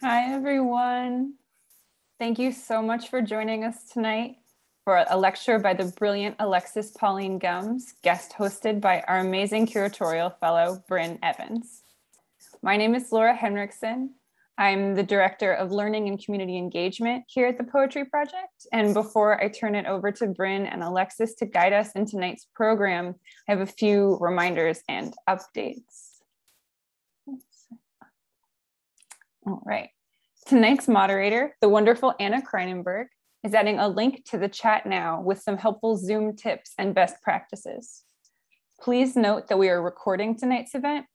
Hi, everyone. Thank you so much for joining us tonight for a lecture by the brilliant Alexis Pauline Gumbs, guest hosted by our amazing curatorial fellow, Bryn Evans. My name is Laura Henriksen. I'm the Director of Learning and Community Engagement here at the Poetry Project. And before I turn it over to Bryn and Alexis to guide us in tonight's program, I have a few reminders and updates. All right. Tonight's moderator, the wonderful Anna Kreinenberg, is adding a link to the chat now with some helpful Zoom tips and best practices. Please note that we are recording tonight's event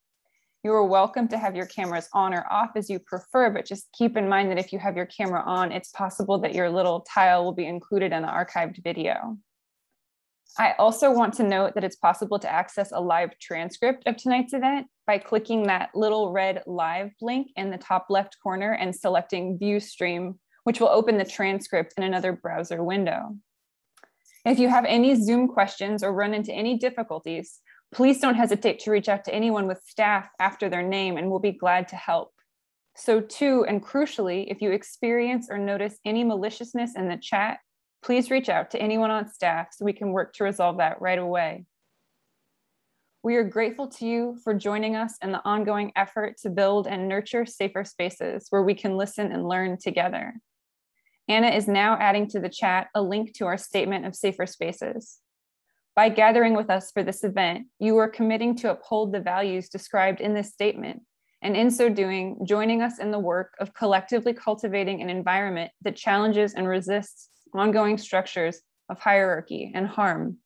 you are welcome to have your cameras on or off as you prefer, but just keep in mind that if you have your camera on, it's possible that your little tile will be included in the archived video. I also want to note that it's possible to access a live transcript of tonight's event by clicking that little red live link in the top left corner and selecting view stream, which will open the transcript in another browser window. If you have any Zoom questions or run into any difficulties, Please don't hesitate to reach out to anyone with staff after their name and we'll be glad to help. So too, and crucially, if you experience or notice any maliciousness in the chat, please reach out to anyone on staff so we can work to resolve that right away. We are grateful to you for joining us in the ongoing effort to build and nurture safer spaces where we can listen and learn together. Anna is now adding to the chat a link to our statement of safer spaces. By gathering with us for this event, you are committing to uphold the values described in this statement, and in so doing, joining us in the work of collectively cultivating an environment that challenges and resists ongoing structures of hierarchy and harm.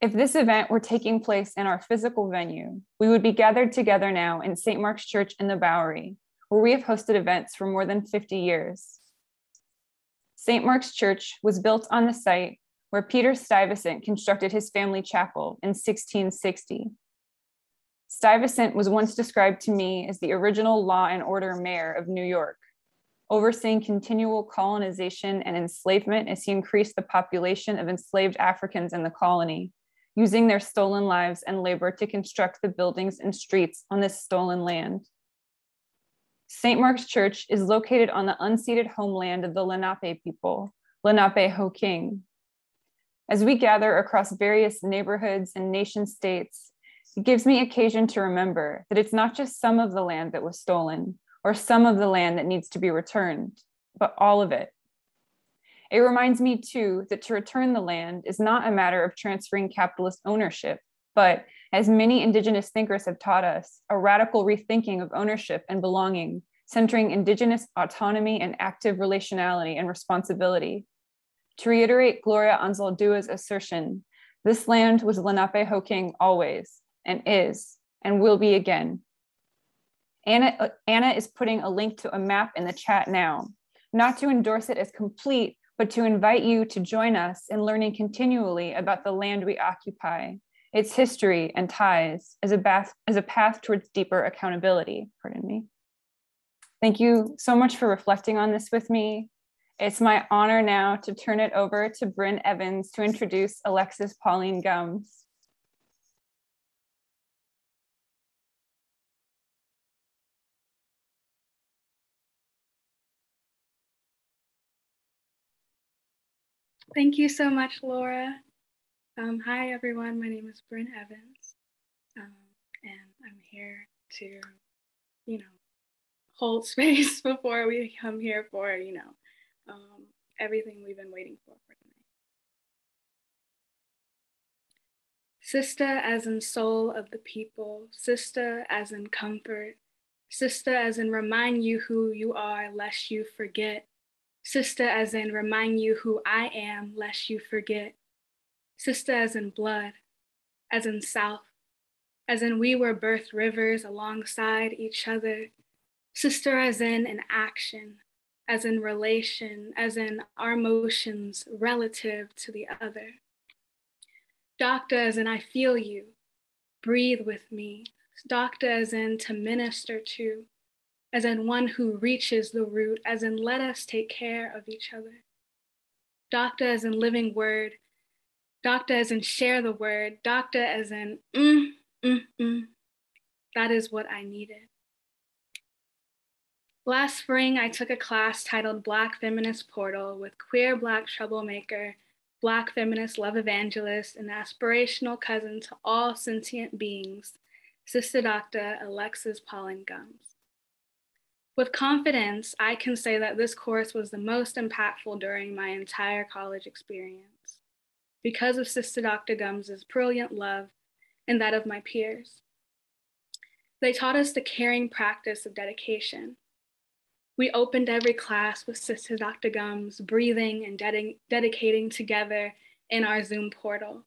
If this event were taking place in our physical venue, we would be gathered together now in St. Mark's Church in the Bowery, where we have hosted events for more than 50 years. St. Mark's Church was built on the site where Peter Stuyvesant constructed his family chapel in 1660. Stuyvesant was once described to me as the original law and order mayor of New York, overseeing continual colonization and enslavement as he increased the population of enslaved Africans in the colony, using their stolen lives and labor to construct the buildings and streets on this stolen land. St. Mark's Church is located on the unceded homeland of the Lenape people, Lenapehoking, as we gather across various neighborhoods and nation states, it gives me occasion to remember that it's not just some of the land that was stolen or some of the land that needs to be returned, but all of it. It reminds me too that to return the land is not a matter of transferring capitalist ownership, but as many Indigenous thinkers have taught us, a radical rethinking of ownership and belonging, centering Indigenous autonomy and active relationality and responsibility to reiterate Gloria Anzaldua's assertion, this land was Lenape Lenapehoking always, and is, and will be again. Anna, uh, Anna is putting a link to a map in the chat now, not to endorse it as complete, but to invite you to join us in learning continually about the land we occupy, its history and ties as a, path, as a path towards deeper accountability, pardon me. Thank you so much for reflecting on this with me. It's my honor now to turn it over to Bryn Evans to introduce Alexis Pauline Gumbs. Thank you so much, Laura. Um, hi, everyone. My name is Bryn Evans, um, and I'm here to, you know, hold space before we come here for, you know, um, everything we've been waiting for for tonight. Sister as in soul of the people, sister as in comfort, sister as in remind you who you are lest you forget, sister as in remind you who I am lest you forget, sister as in blood, as in south, as in we were birth rivers alongside each other, sister as in an action, as in relation, as in our motions relative to the other. Doctor, as in I feel you, breathe with me. Doctor, as in to minister to, as in one who reaches the root, as in let us take care of each other. Doctor, as in living word. Doctor, as in share the word. Doctor, as in mm, mm, mm. That is what I needed. Last spring, I took a class titled Black Feminist Portal with queer Black troublemaker, Black feminist love evangelist, and aspirational cousin to all sentient beings, Sister Dr. Alexis Pauline Gumbs. With confidence, I can say that this course was the most impactful during my entire college experience because of Sister Dr. Gumbs' brilliant love and that of my peers. They taught us the caring practice of dedication. We opened every class with Sister Dr. Gumbs breathing and ded- dedicating together in our Zoom portal.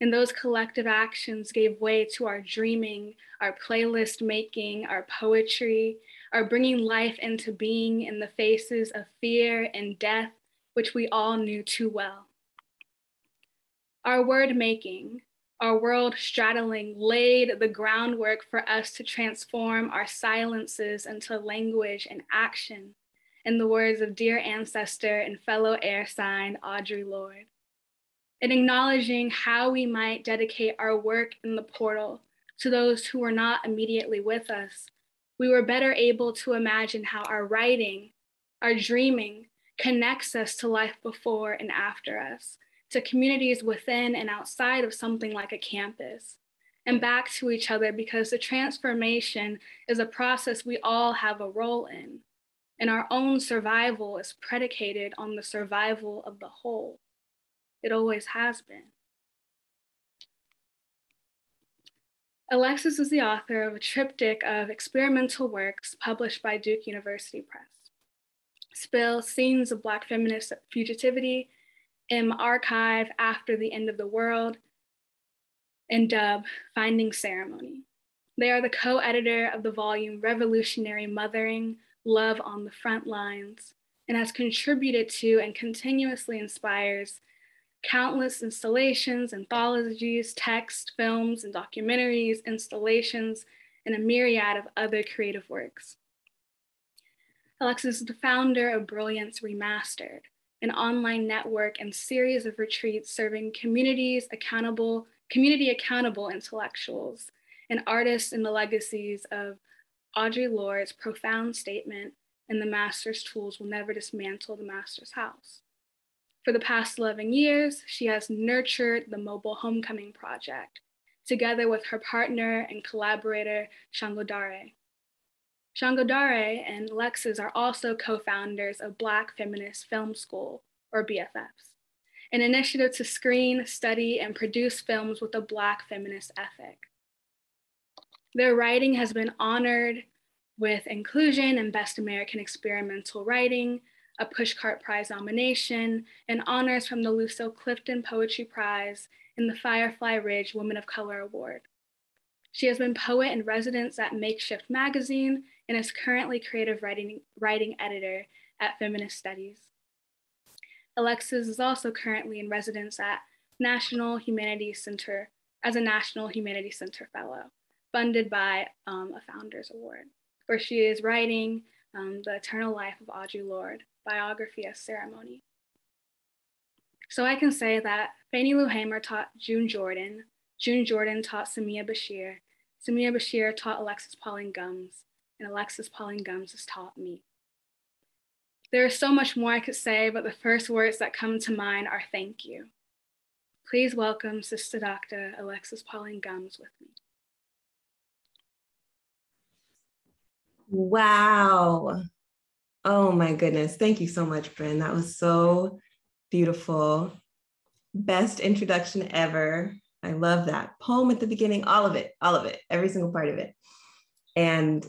And those collective actions gave way to our dreaming, our playlist making, our poetry, our bringing life into being in the faces of fear and death, which we all knew too well. Our word making, our world straddling laid the groundwork for us to transform our silences into language and action, in the words of dear ancestor and fellow air sign Audre Lorde. In acknowledging how we might dedicate our work in the portal to those who were not immediately with us, we were better able to imagine how our writing, our dreaming, connects us to life before and after us to communities within and outside of something like a campus and back to each other because the transformation is a process we all have a role in. And our own survival is predicated on the survival of the whole. It always has been. Alexis is the author of a triptych of experimental works published by Duke University Press. Spill, Scenes of Black Feminist Fugitivity, M Archive After the End of the World, and Dub Finding Ceremony. They are the co editor of the volume Revolutionary Mothering Love on the Front Lines and has contributed to and continuously inspires countless installations, anthologies, text, films, and documentaries, installations, and a myriad of other creative works. Alexis is the founder of Brilliance Remastered, an online network and series of retreats serving communities accountable, community accountable intellectuals and artists in the legacies of Audre Lorde's profound statement, and the master's tools will never dismantle the master's house. For the past 11 years, she has nurtured the Mobile Homecoming Project, together with her partner and collaborator, Shango Dare, Sangodare and Lexis are also co-founders of Black Feminist Film School, or BFFs, an initiative to screen, study, and produce films with a Black feminist ethic. Their writing has been honored with inclusion and Best American Experimental Writing, a Pushcart Prize nomination, and honors from the Lucille Clifton Poetry Prize and the Firefly Ridge Women of Color Award. She has been poet in residence at Makeshift Magazine and is currently creative writing, writing editor at Feminist Studies. Alexis is also currently in residence at National Humanities Center as a National Humanities Center Fellow, funded by um, a Founders Award, where she is writing um, The Eternal Life of Audre Lorde, Biography as Ceremony. So I can say that Fannie Lou Hamer taught June Jordan, June Jordan taught Samiya Bashir, Samiya Bashir taught Alexis Pauline Gumbs, and Alexis Pauline Gumbs has taught me. There is so much more I could say, but the first words that come to mind are thank you. Please welcome Sister Dr. Alexis Pauline Gumbs with me. Wow. Oh my goodness. Thank you so much, Bryn. That was so beautiful. Best introduction ever. I love that poem at the beginning, all of it, all of it, every single part of it. And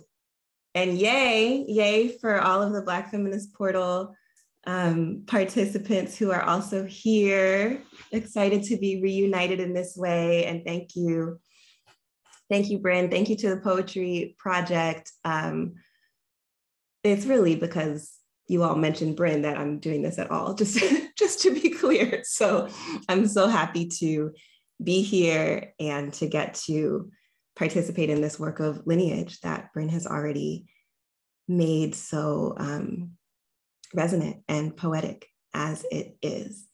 and yay, yay for all of the Black Feminist Portal um, participants who are also here. Excited to be reunited in this way. And thank you. Thank you, Bryn. Thank you to the Poetry Project. Um, it's really because you all mentioned Bryn that I'm doing this at all, just, just to be clear. So I'm so happy to be here and to get to participate in this work of lineage that Bryn has already made so um, resonant and poetic as it is.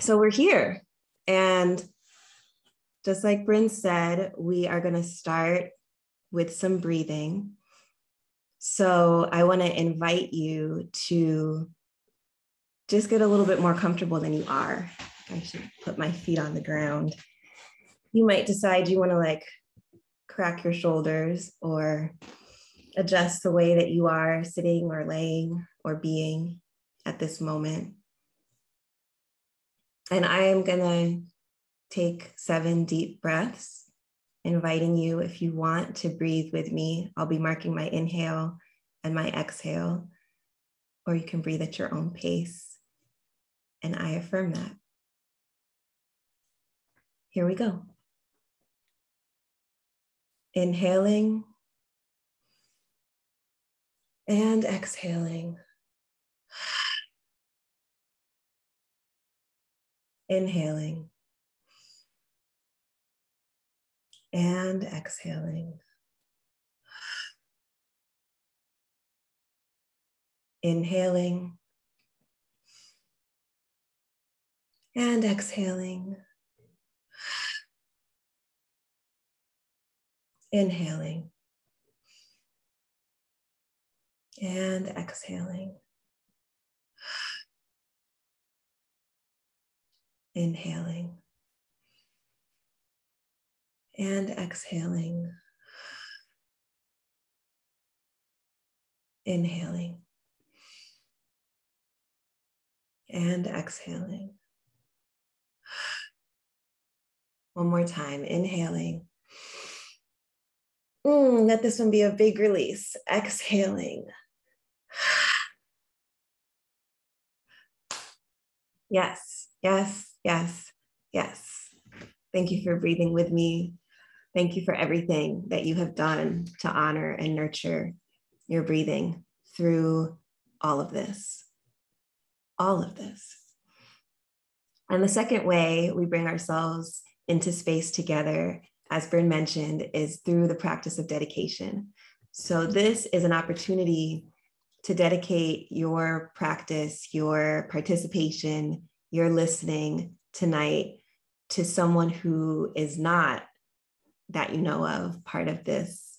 So we're here. And just like Bryn said, we are going to start with some breathing. So I want to invite you to just get a little bit more comfortable than you are. I should put my feet on the ground. You might decide you want to like crack your shoulders or adjust the way that you are sitting or laying or being at this moment. And I am going to take seven deep breaths, inviting you, if you want to breathe with me, I'll be marking my inhale and my exhale, or you can breathe at your own pace. And I affirm that. Here we go. Inhaling and exhaling. Inhaling and exhaling. Inhaling and exhaling. Inhaling and exhaling. Inhaling and exhaling. Inhaling and exhaling. One more time, inhaling. Mm, let this one be a big release. Exhaling. Yes, yes, yes, yes. Thank you for breathing with me. Thank you for everything that you have done to honor and nurture your breathing through all of this. All of this. And the second way we bring ourselves into space together, as Bryn mentioned, is through the practice of dedication. So, this is an opportunity to dedicate your practice, your participation, your listening tonight to someone who is not that you know of part of this,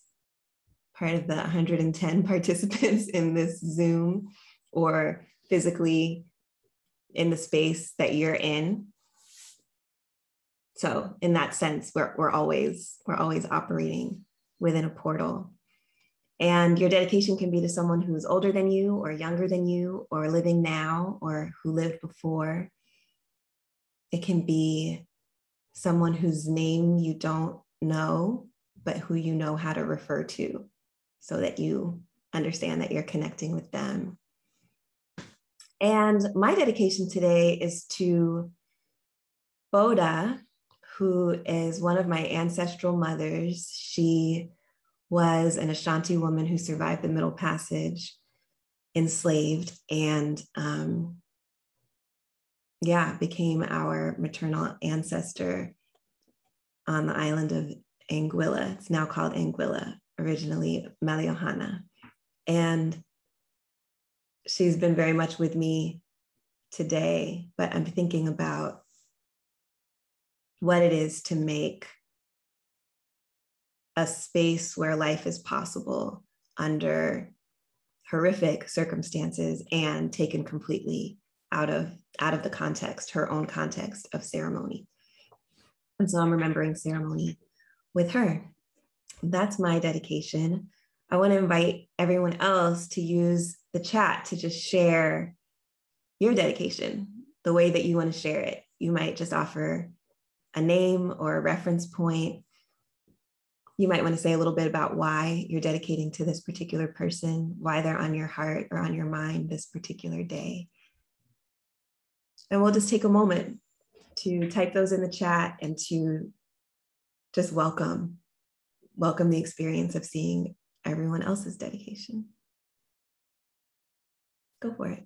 part of the 110 participants in this Zoom or physically in the space that you're in. So in that sense, we're, we're always we're always operating within a portal. And your dedication can be to someone who's older than you or younger than you or living now or who lived before. It can be someone whose name you don't know, but who you know how to refer to so that you understand that you're connecting with them. And my dedication today is to Boda, who is one of my ancestral mothers. She was an Ashanti woman who survived the Middle Passage, enslaved, and um, yeah, became our maternal ancestor on the island of Anguilla. It's now called Anguilla, originally Malliouhana. And she's been very much with me today, but I'm thinking about what it is to make a space where life is possible under horrific circumstances and taken completely out of out of the context her own context of ceremony and so I'm remembering ceremony with her. That's my dedication. I want to invite everyone else to use the chat to just share your dedication, the way that you want to share it. You might just offer a name or a reference point. You might want to say a little bit about why you're dedicating to this particular person, why they're on your heart or on your mind this particular day. And we'll just take a moment to type those in the chat and to just welcome, welcome the experience of seeing everyone else's dedication. Go for it.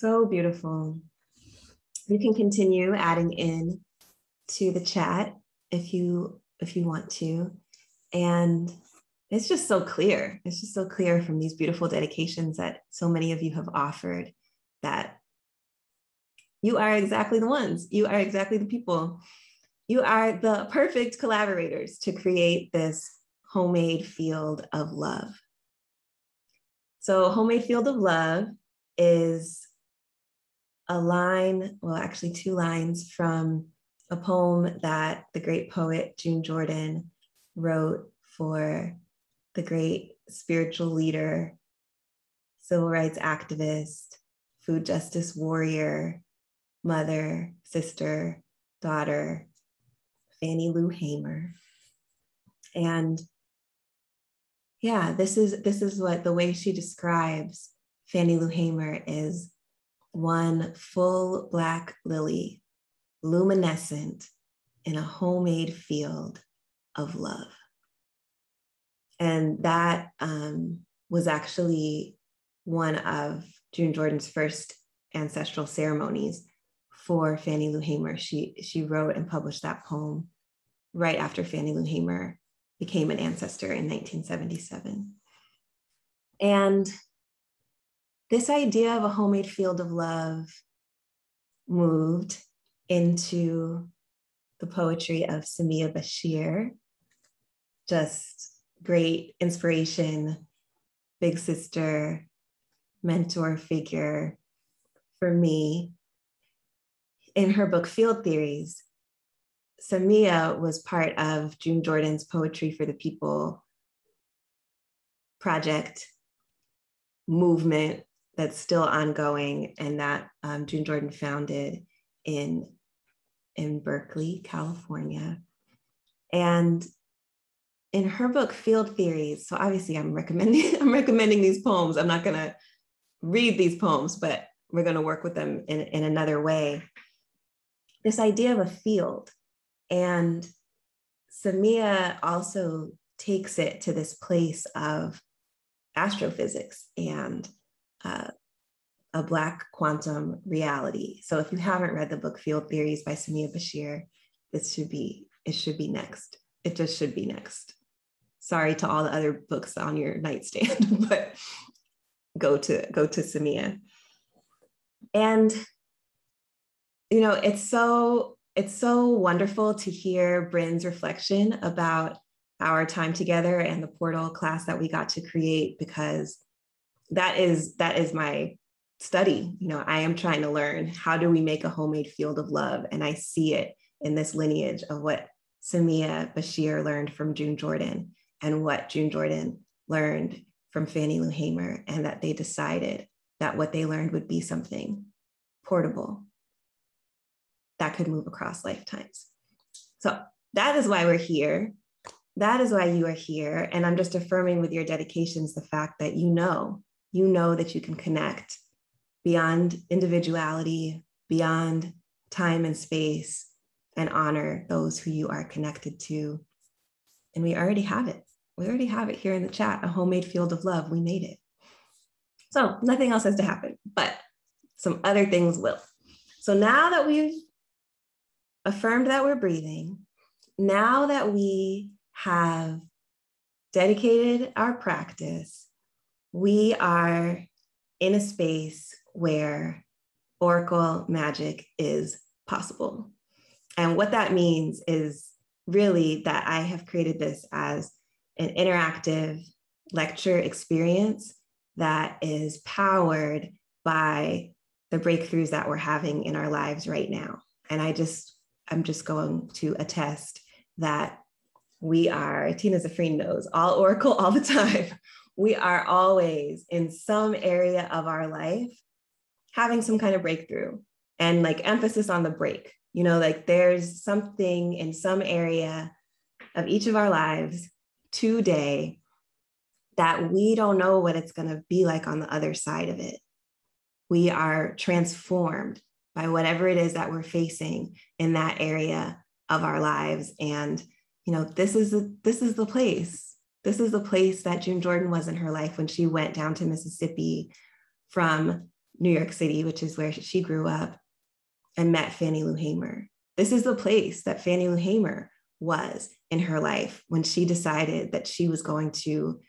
So beautiful. You can continue adding in to the chat if you if you want to. And it's just so clear. It's just so clear from these beautiful dedications that so many of you have offered that you are exactly the ones. You are exactly the people. You are the perfect collaborators to create this homemade field of love. So, homemade field of love is a line, well, actually, two lines from a poem that the great poet June Jordan wrote for the great spiritual leader, civil rights activist, food justice warrior, mother, sister, daughter, Fannie Lou Hamer. And yeah, this is this is what the way she describes Fannie Lou Hamer is one full black lily, luminescent in a homemade field of love. And that um, was actually one of June Jordan's first ancestral ceremonies for Fannie Lou Hamer. She, she wrote and published that poem right after Fannie Lou Hamer became an ancestor in 1977. And this idea of a homemade field of love moved into the poetry of Samiya Bashir, just great inspiration, big sister, mentor figure for me. In her book Field Theories, Samiya was part of June Jordan's Poetry for the People project movement that's still ongoing and that um, June Jordan founded in, in Berkeley, California. And in her book Field Theories, so obviously I'm recommending I'm recommending these poems. I'm not gonna read these poems, but we're gonna work with them in, in another way. This idea of a field. And Samiya also takes it to this place of astrophysics and uh, a Black quantum reality. So if you haven't read the book Field Theories by Samiya Bashir, this should be, it should be next. It just should be next. Sorry to all the other books on your nightstand, but go to go to Samiya. And you know, it's so it's so wonderful to hear Bryn's reflection about our time together and the portal class that we got to create because that is that is my study. You know i am trying to learn how do we make a homemade field of love? And i see it in this lineage of what samiya bashir learned from june jordan and what june jordan learned from fannie lou hamer and that they decided that what they learned would be something portable that could move across lifetimes. So that is why we're here. That is why you are here. And i'm just affirming with your dedications the fact that you know you know that you can connect beyond individuality, beyond time and space, and honor those who you are connected to. And we already have it. We already have it here in the chat a homemade field of love. We made it. So nothing else has to happen, but some other things will. So now that we've affirmed that we're breathing, now that we have dedicated our practice we are in a space where oracle magic is possible. And what that means is really that I have created this as an interactive lecture experience that is powered by the breakthroughs that we're having in our lives right now. And I just, I'm just going to attest that we are, Tina Zafreen knows, all Oracle all the time we are always in some area of our life having some kind of breakthrough and like emphasis on the break. You know, like there's something in some area of each of our lives today that we don't know what it's going to be like on the other side of it. We are transformed by whatever it is that we're facing in that area of our lives and you know this is the, this is the place this is the place that June Jordan was in her life when she went down to Mississippi from New York City, which is where she grew up, and met Fannie Lou Hamer. This is the place that Fannie Lou Hamer was in her life when she decided that she was going to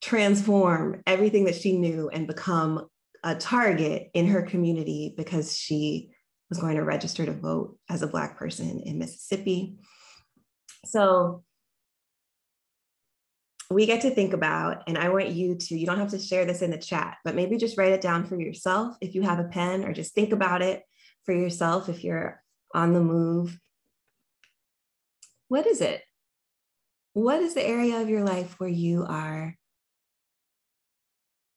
transform everything that she knew and become a target in her community because she was going to register to vote as a Black person in Mississippi. So we get to think about, and I want you to, you don't have to share this in the chat, but maybe just write it down for yourself if you have a pen, or just think about it for yourself if you're on the move. What is it? What is the area of your life where you are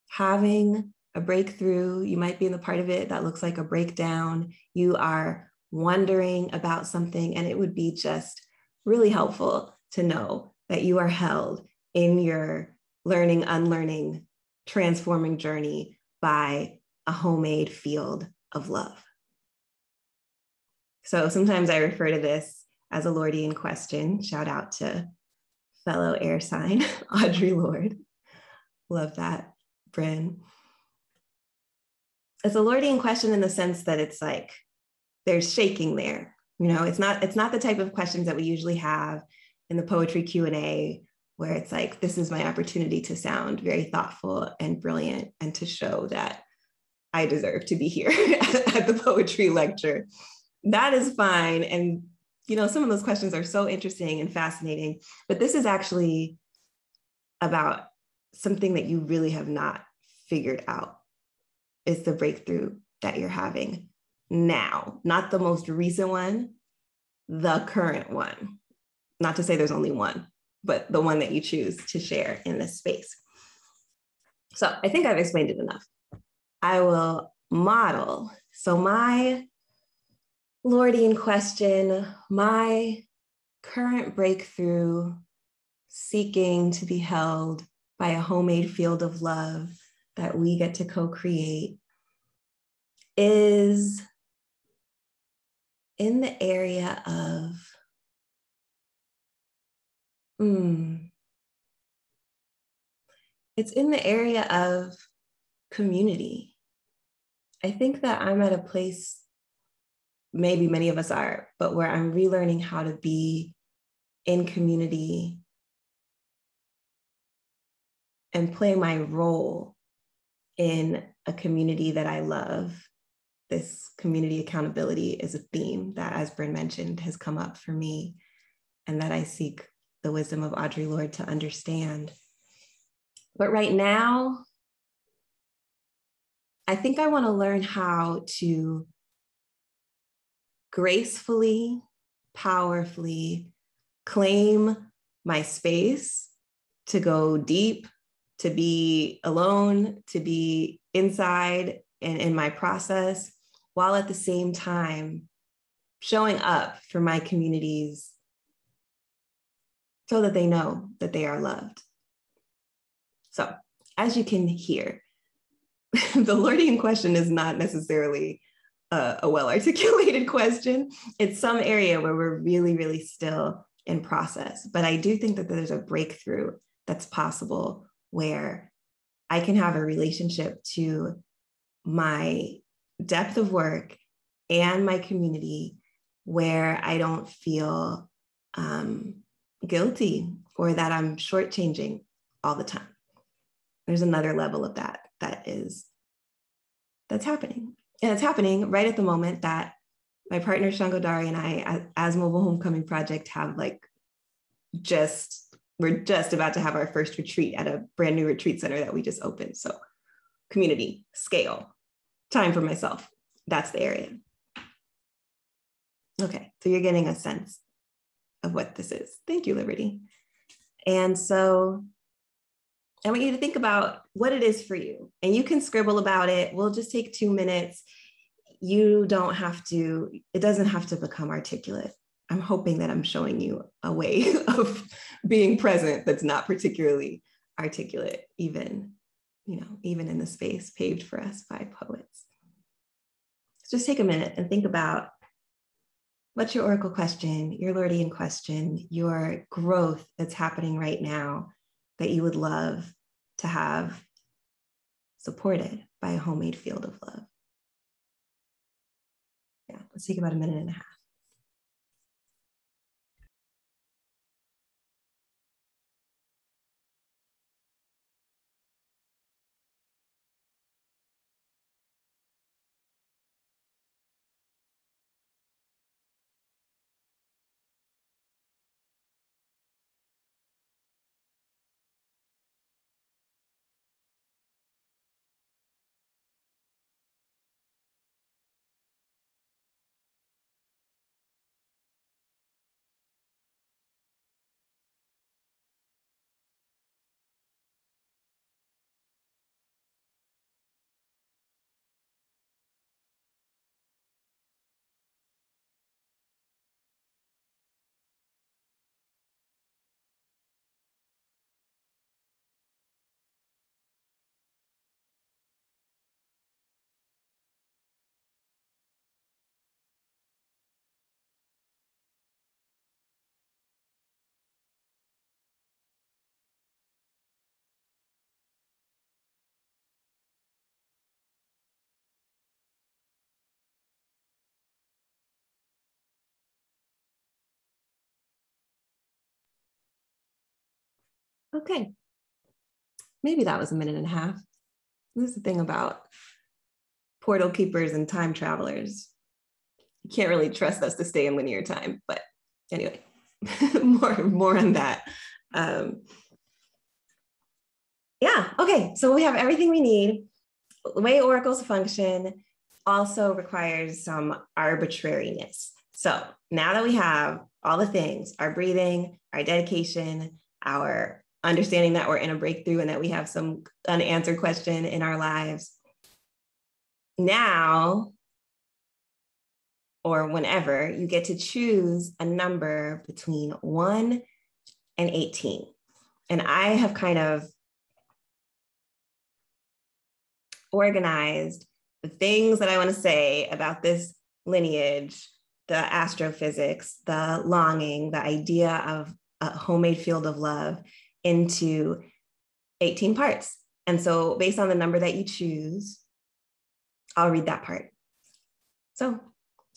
having a breakthrough? You might be in the part of it that looks like a breakdown. You are wondering about something, and it would be just really helpful to know that you are held in your learning, unlearning, transforming journey by a homemade field of love. So sometimes I refer to this as a Lordian question. Shout out to fellow air sign, Audre Lorde. Love that, Bryn. It's a Lordian question in the sense that it's like there's shaking there. You know, it's not it's not the type of questions that we usually have in the poetry Q&A where it's like this is my opportunity to sound very thoughtful and brilliant and to show that I deserve to be here at the poetry lecture. That is fine. And you know some of those questions are so interesting and fascinating but this is actually about something that you really have not figured out is the breakthrough that you're having now. Not the most recent one the current one. Not to say there's only one but the one that you choose to share in this space. So I think I've explained it enough. I will model. So my Lordian question, my current breakthrough seeking to be held by a homemade field of love that we get to co-create is in the area of Mm. It's in the area of community. I think that I'm at a place, maybe many of us are, but where I'm relearning how to be in community and play my role in a community that I love. This community accountability is a theme that, as Bryn mentioned, has come up for me and that I seek the wisdom of Audre Lorde to understand. But right now, I think I want to learn how to gracefully, powerfully claim my space to go deep, to be alone, to be inside and in my process, while at the same time showing up for my communities so that they know that they are loved. So, as you can hear, the Lordian question is not necessarily a, a well articulated question. It's some area where we're really, really still in process. But I do think that there's a breakthrough that's possible where I can have a relationship to my depth of work and my community where I don't feel um, guilty or that I'm shortchanging all the time. There's another level of that that is that's happening. And it's happening right at the moment that my partner Sangodare and I, as Mobile Homecoming Project, have like just we're just about to have our first retreat at a brand new retreat center that we just opened. So community, scale, time for myself. That's the area. Okay, so you're getting a sense of what this is. Thank you, Liberty. And so I want you to think about what it is for you. And you can scribble about it. We'll just take two minutes. You don't have to, it doesn't have to become articulate. I'm hoping that I'm showing you a way of being present that's not particularly articulate, even, you know, even in the space paved for us by poets. just take a minute and think about what's your oracle question, your Lordian question, your growth that's happening right now that you would love to have supported by a homemade field of love. Yeah, let's take about a minute and a half. Okay. Maybe that was a minute and a half. This is the thing about portal keepers and time travelers. You can't really trust us to stay in linear time, but anyway, more, more on that. Um, yeah, okay, so we have everything we need. The way oracles function also requires some arbitrariness. So now that we have all the things, our breathing, our dedication, our understanding that we're in a breakthrough and that we have some unanswered question in our lives. Now, or whenever, you get to choose a number between 1 and 18. And I have kind of organized the things that I want to say about this lineage, the astrophysics, the longing, the idea of a homemade field of love into 18 parts. And so, based on the number that you choose, I'll read that part. So,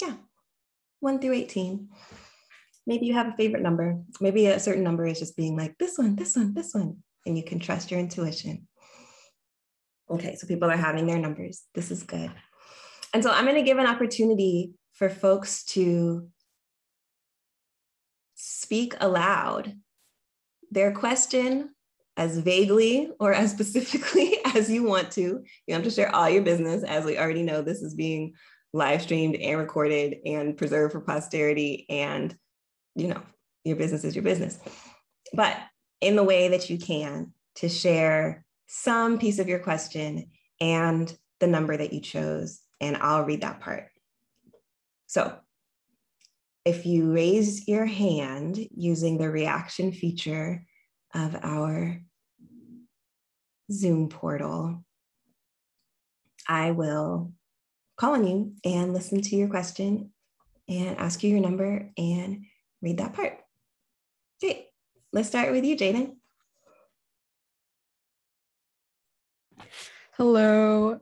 yeah, 1 through 18. Maybe you have a favorite number. Maybe a certain number is just being like this one, this one, this one, and you can trust your intuition. Okay, so people are having their numbers. This is good. And so, I'm going to give an opportunity for folks to speak aloud their question as vaguely or as specifically as you want to. You have to share all your business. As we already know, this is being live streamed and recorded and preserved for posterity. And, you know, your business is your business. But in the way that you can to share some piece of your question and the number that you chose. And I'll read that part. So if you raise your hand using the reaction feature of our Zoom portal, I will call on you and listen to your question and ask you your number and read that part. Okay, let's start with you, Jaden. Hello.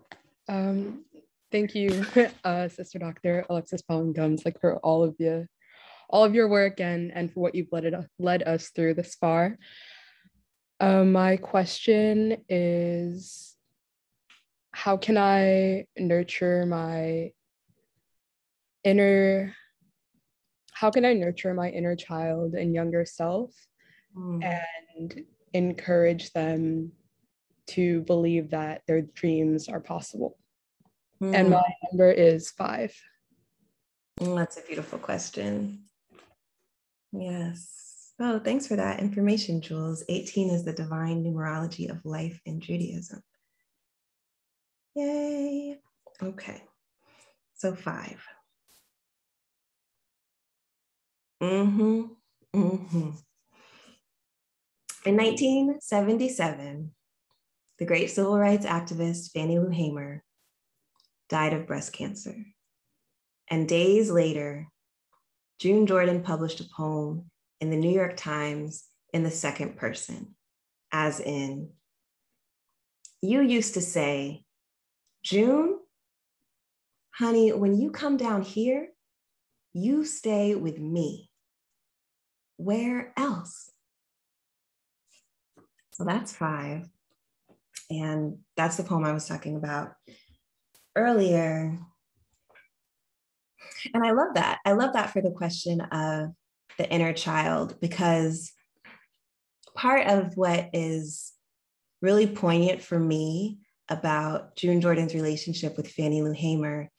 Um, thank you, uh, Sister Dr. Alexis Pauline Gumbs, like for all of the all of your work and, and for what you've led, it, led us through this far. Um, my question is How can I nurture my inner? How can I nurture my inner child and younger self mm. and encourage them to believe that their dreams are possible? Mm. And my number is five. Mm, that's a beautiful question. Yes. Oh, thanks for that information, Jules. 18 is the divine numerology of life in Judaism. Yay. Okay. So five. Mm-hmm. Mm-hmm. In 1977, the great civil rights activist Fannie Lou Hamer died of breast cancer. And days later, June Jordan published a poem in the New York Times in the second person, as in, you used to say, June, honey, when you come down here, you stay with me. Where else? So that's five. And that's the poem I was talking about earlier. And I love that. I love that for the question of the inner child because part of what is really poignant for me about June Jordan's relationship with Fannie Lou Hamer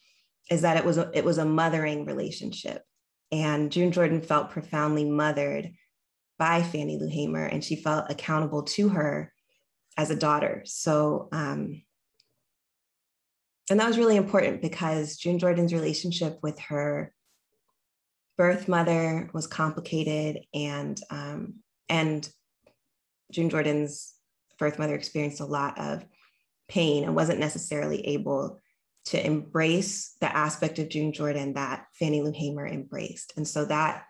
is that it was a, it was a mothering relationship and June Jordan felt profoundly mothered by Fannie Lou Hamer and she felt accountable to her as a daughter. So um, and that was really important because June Jordan's relationship with her birth mother was complicated, and um, and June Jordan's birth mother experienced a lot of pain and wasn't necessarily able to embrace the aspect of June Jordan that Fannie Lou Hamer embraced, and so that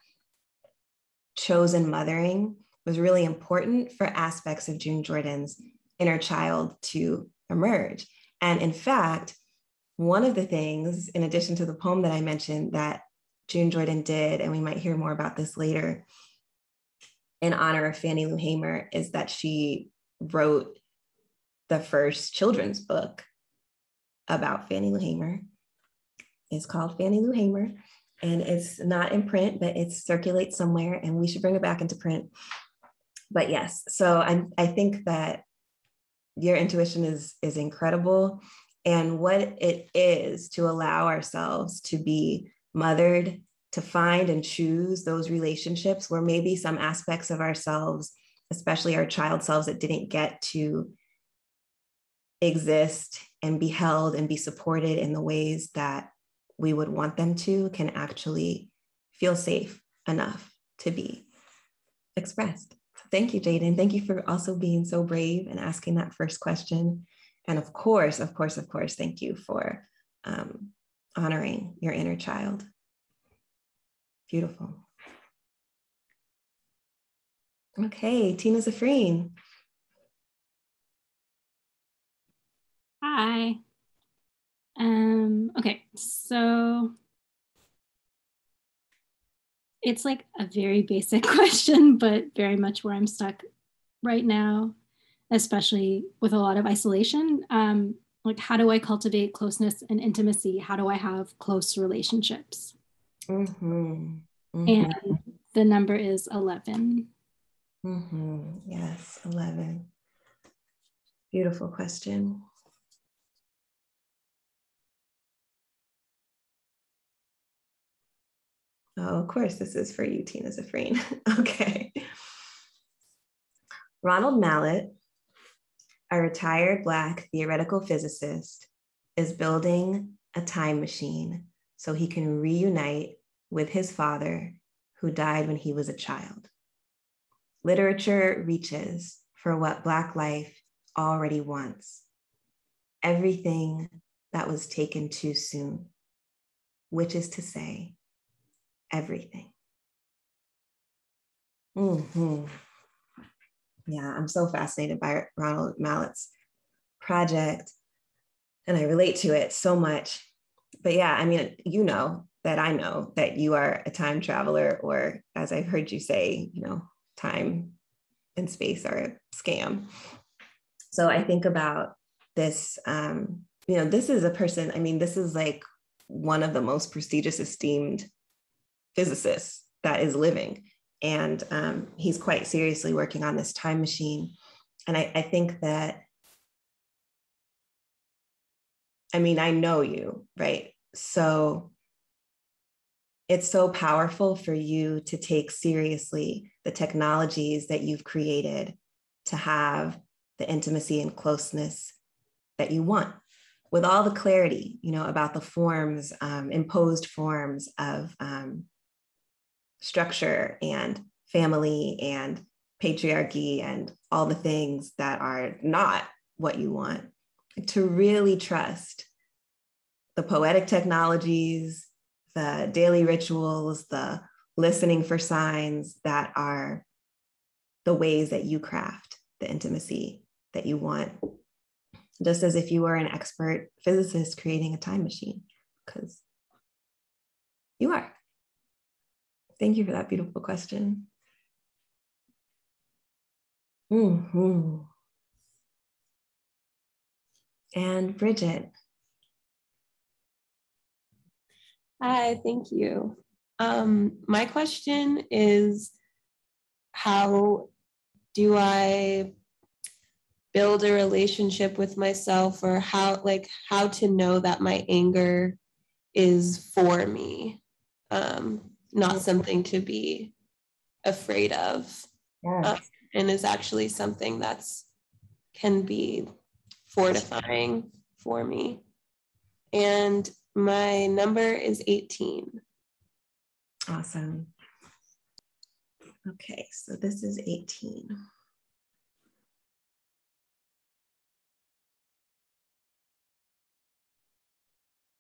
chosen mothering was really important for aspects of June Jordan's inner child to emerge. And in fact, one of the things, in addition to the poem that I mentioned, that June Jordan did, and we might hear more about this later, in honor of Fannie Lou Hamer, is that she wrote the first children's book about Fannie Lou Hamer. It's called Fannie Lou Hamer, and it's not in print, but it circulates somewhere, and we should bring it back into print. But yes, so I, I think that your intuition is is incredible and what it is to allow ourselves to be mothered, to find and choose those relationships where maybe some aspects of ourselves, especially our child selves that didn't get to exist and be held and be supported in the ways that we would want them to, can actually feel safe enough to be expressed. Thank you, Jaden. Thank you for also being so brave and asking that first question and of course, of course, of course, thank you for um, honoring your inner child. Beautiful. Okay, Tina Zafreen. Hi. Um, okay, so it's like a very basic question, but very much where I'm stuck right now especially with a lot of isolation. Um, like, how do I cultivate closeness and intimacy? How do I have close relationships? Mm-hmm. Mm-hmm. And the number is 11. Mm-hmm. Yes, 11. Beautiful question. Oh, of course, this is for you, Tina Zafreen. okay. Ronald Mallett a retired Black theoretical physicist, is building a time machine so he can reunite with his father, who died when he was a child. Literature reaches for what Black life already wants everything that was taken too soon, which is to say, everything. Mm-hmm yeah, I'm so fascinated by Ronald Mallett's project and I relate to it so much. But yeah, I mean, you know that I know that you are a time traveler, or as I've heard you say, you know, time and space are a scam. So I think about this, um, you know, this is a person, I mean, this is like one of the most prestigious, esteemed physicists that is living and um, he's quite seriously working on this time machine. And I, I think that, I mean, I know you, right? So it's so powerful for you to take seriously the technologies that you've created to have the intimacy and closeness that you want with all the clarity you know about the forms um, imposed forms of um, structure and family and patriarchy and all the things that are not what you want, to really trust the poetic technologies, the daily rituals, the listening for signs that are the ways that you craft the intimacy that you want. just as if you were an expert physicist creating a time machine, because you are. Thank you for that beautiful question. Mm-hmm. And Bridget. Hi, thank you. Um, my question is how do I build a relationship with myself or how like how to know that my anger is for me um, not something to be afraid of uh, and is actually something that's can be fortifying for me. And my number is 18 awesome. Okay so this is 18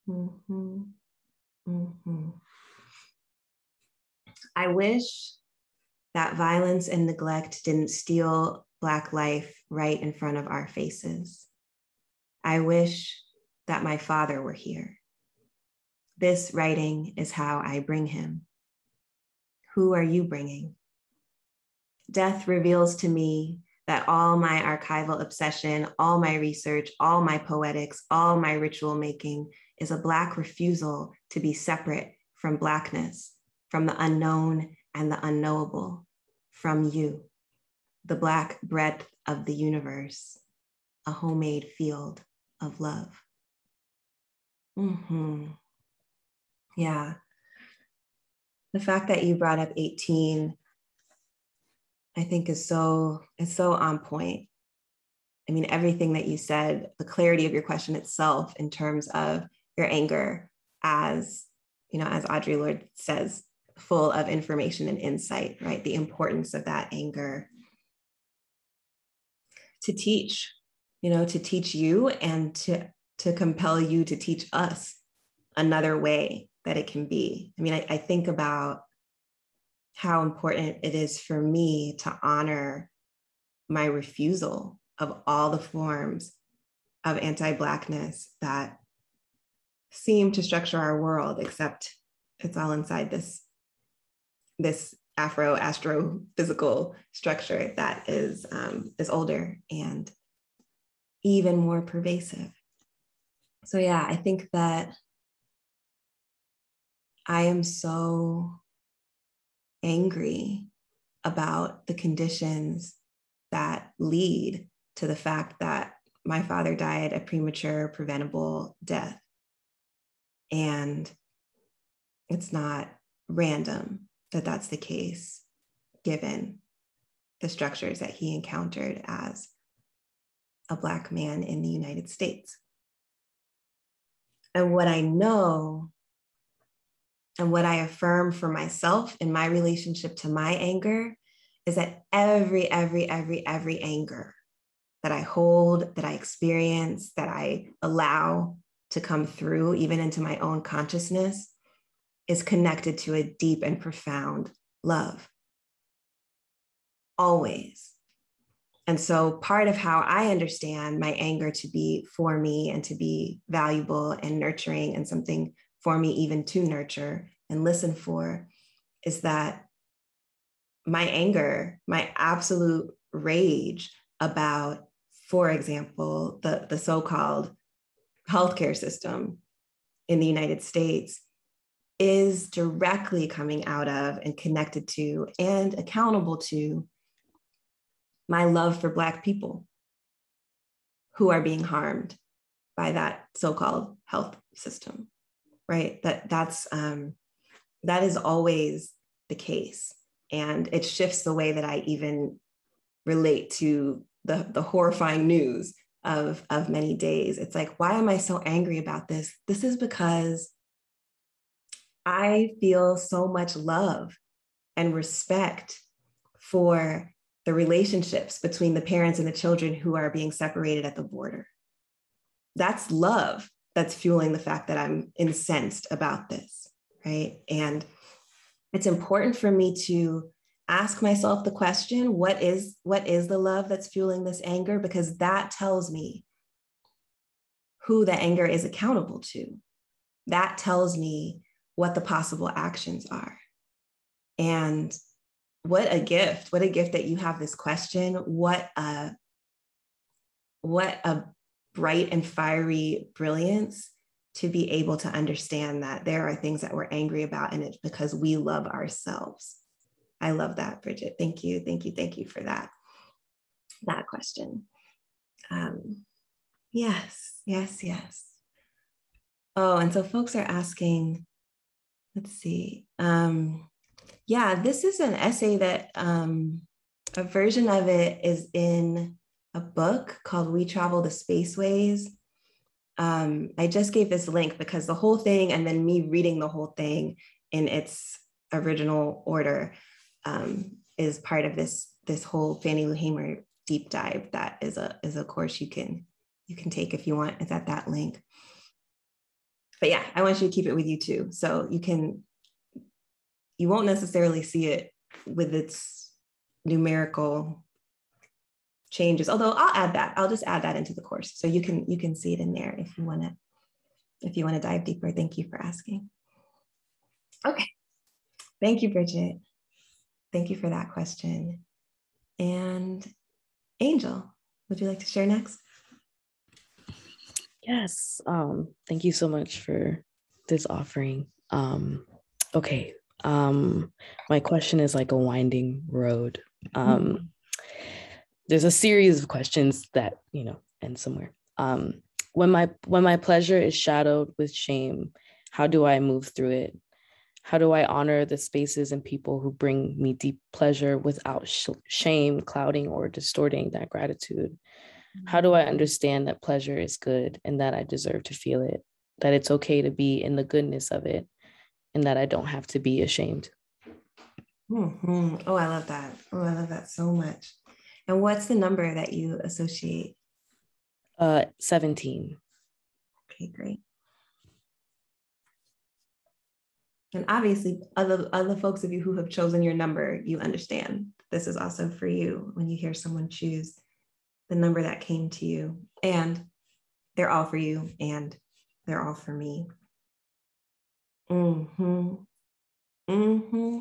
Mm-hmm. Mm-hmm. I wish that violence and neglect didn't steal Black life right in front of our faces. I wish that my father were here. This writing is how I bring him. Who are you bringing? Death reveals to me that all my archival obsession, all my research, all my poetics, all my ritual making is a Black refusal to be separate from Blackness, from the unknown and the unknowable, from you, the Black breadth of the universe, a homemade field of love. Mm-hmm. Yeah. The fact that you brought up 18, I think is so, is so on point. I mean, everything that you said, the clarity of your question itself in terms of your anger as, you know, as Audre Lorde says, full of information and insight, right? The importance of that anger to teach, you know, to teach you and to, to compel you to teach us another way that it can be. I mean, I, I think about how important it is for me to honor my refusal of all the forms of anti Blackness that seem to structure our world, except it's all inside this, this Afro astrophysical structure that is, um, is older and even more pervasive. So, yeah, I think that I am so angry about the conditions that lead to the fact that my father died a premature, preventable death. And it's not random that that's the case, given the structures that he encountered as a Black man in the United States. And what I know and what I affirm for myself in my relationship to my anger is that every, every, every, every anger that I hold, that I experience, that I allow to come through, even into my own consciousness, is connected to a deep and profound love. Always. And so, part of how I understand my anger to be for me and to be valuable and nurturing and something for me, even to nurture and listen for, is that my anger, my absolute rage about, for example, the, the so called healthcare system in the United States is directly coming out of and connected to and accountable to my love for Black people who are being harmed by that so-called health system, right? That that's um, that is always the case, and it shifts the way that I even relate to the the horrifying news of of many days. It's like, why am I so angry about this? This is because I feel so much love and respect for the relationships between the parents and the children who are being separated at the border. That's love that's fueling the fact that I'm incensed about this, right? And it's important for me to ask myself the question what is what is the love that's fueling this anger because that tells me who the anger is accountable to. That tells me what the possible actions are. And what a gift, what a gift that you have this question. What a what a bright and fiery brilliance to be able to understand that there are things that we're angry about and it's because we love ourselves. I love that, Bridget. Thank you. Thank you. Thank you for that. That question. Um, yes, yes, yes. Oh, and so folks are asking, let's see. Um, yeah, this is an essay that um, a version of it is in a book called We Travel the Spaceways. Um, I just gave this link because the whole thing and then me reading the whole thing in its original order um, is part of this this whole Fannie Lou Hamer deep dive that is a is a course you can you can take if you want. It's at that link. But yeah, I want you to keep it with you too. So you can you won't necessarily see it with its numerical changes although i'll add that i'll just add that into the course. So you can you can see it in there if you want to if you want to dive deeper. Thank you for asking. Okay. Thank you bridget. Thank you for that question. And angel would you like to share next yes um thank you so much for this offering. Um okay um my question is like a winding road. Um mm-hmm there's a series of questions that you know end somewhere. Um, when my when my pleasure is shadowed with shame how do i move through it? How do i honor the spaces and people who bring me deep pleasure without sh- shame clouding or distorting that gratitude how do i understand that pleasure is good and that i deserve to feel it that it's okay to be in the goodness of it and that i don't have to be ashamed mm-hmm. oh i love that oh i love that so much and what's the number that you associate? Uh, 17. Okay, great. And obviously, other, other folks of you who have chosen your number, you understand this is also for you when you hear someone choose the number that came to you. And they're all for you, and they're all for me. Mm-hmm. Mm-hmm.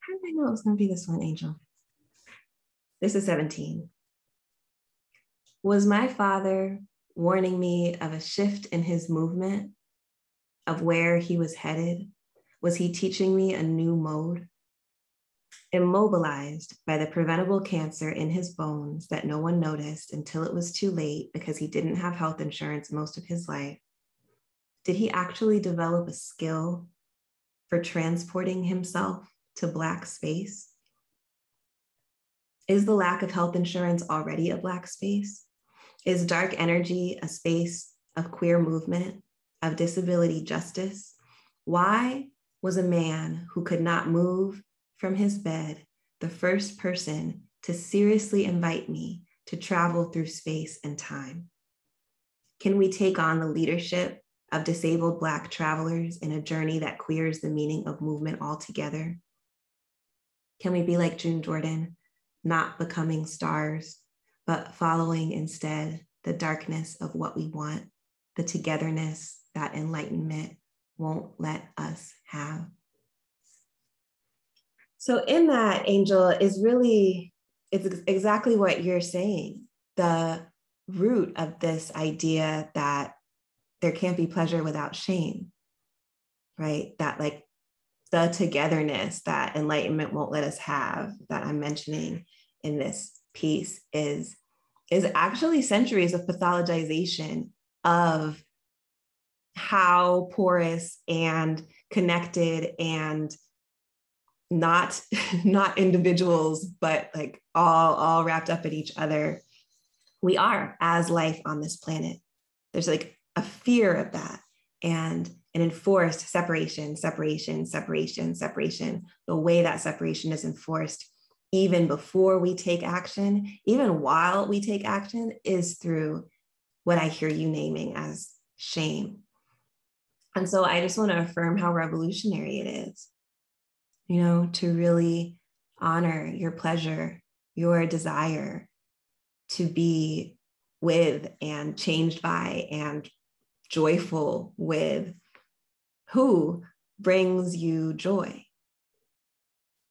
How did I know it was going to be this one, Angel? This is 17. Was my father warning me of a shift in his movement, of where he was headed? Was he teaching me a new mode? Immobilized by the preventable cancer in his bones that no one noticed until it was too late because he didn't have health insurance most of his life, did he actually develop a skill for transporting himself to Black space? Is the lack of health insurance already a Black space? Is dark energy a space of queer movement, of disability justice? Why was a man who could not move from his bed the first person to seriously invite me to travel through space and time? Can we take on the leadership of disabled Black travelers in a journey that queers the meaning of movement altogether? Can we be like June Jordan, not becoming stars, but following instead the darkness of what we want, the togetherness that enlightenment won't let us have. So, in that, Angel, is really, it's exactly what you're saying. The root of this idea that there can't be pleasure without shame, right? That, like, the togetherness that enlightenment won't let us have that I'm mentioning in this piece is is actually centuries of pathologization of how porous and connected and not not individuals but like all all wrapped up in each other. We are as life on this planet. There's like a fear of that and an enforced separation separation separation separation the way that separation is enforced even before we take action, even while we take action, is through what I hear you naming as shame. And so I just want to affirm how revolutionary it is, you know, to really honor your pleasure, your desire to be with and changed by and joyful with who brings you joy.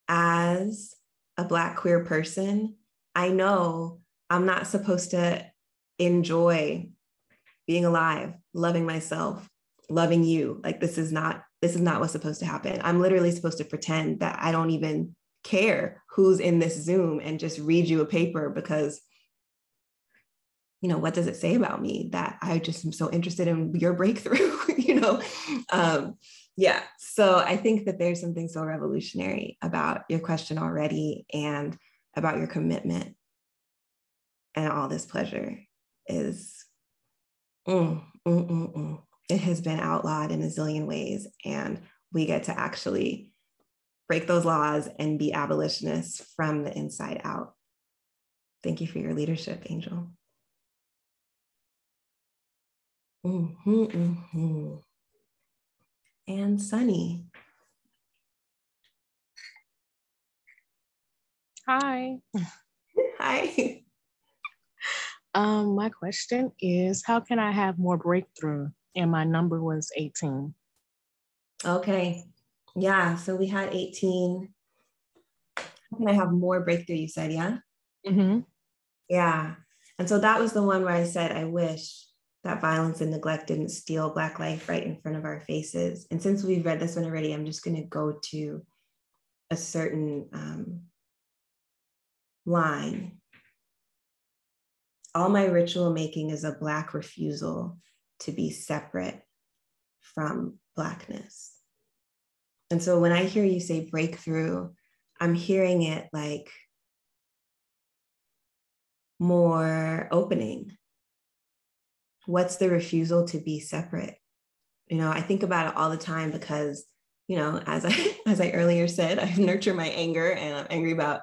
As a Black queer person, I know I'm not supposed to enjoy being alive, loving myself, loving you. Like this is not this is not what's supposed to happen. I'm literally supposed to pretend that I don't even care who's in this Zoom and just read you a paper because you know what does it say about me that I just am so interested in your breakthrough, you know? Um, yeah, so I think that there's something so revolutionary about your question already and about your commitment and all this pleasure is mm, mm, mm, mm, it has been outlawed in a zillion ways and we get to actually break those laws and be abolitionists from the inside out. Thank you for your leadership angel. Mm-hmm, mm-hmm. and sunny. Hi. Hi. Um, my question is how can I have more breakthrough? And my number was 18. Okay. Yeah. So we had 18. How can I have more breakthrough? You said, yeah? Mm-hmm. Yeah. And so that was the one where I said, I wish that violence and neglect didn't steal Black life right in front of our faces. And since we've read this one already, I'm just going to go to a certain um, line all my ritual making is a Black refusal to be separate from Blackness. And so when I hear you say breakthrough, I'm hearing it like more opening. What's the refusal to be separate? You know, I think about it all the time because, you know, as I as I earlier said, I nurture my anger and I'm angry about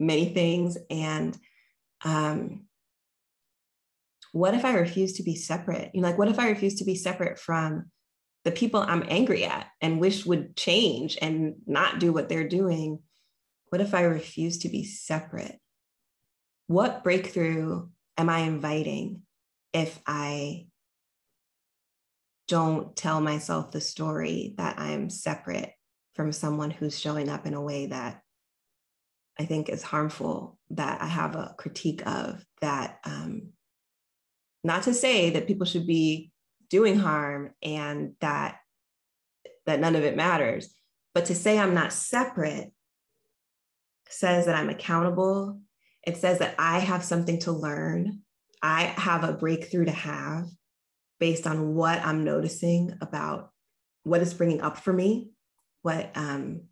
many things. And um, what if I refuse to be separate? You know, like, what if I refuse to be separate from the people I'm angry at and wish would change and not do what they're doing? What if I refuse to be separate? What breakthrough am I inviting if I don't tell myself the story that I'm separate from someone who's showing up in a way that I think is harmful, that I have a critique of, that um, not to say that people should be doing harm and that that none of it matters, but to say I'm not separate says that I'm accountable. It says that I have something to learn. I have a breakthrough to have based on what I'm noticing about what is bringing up for me, what um,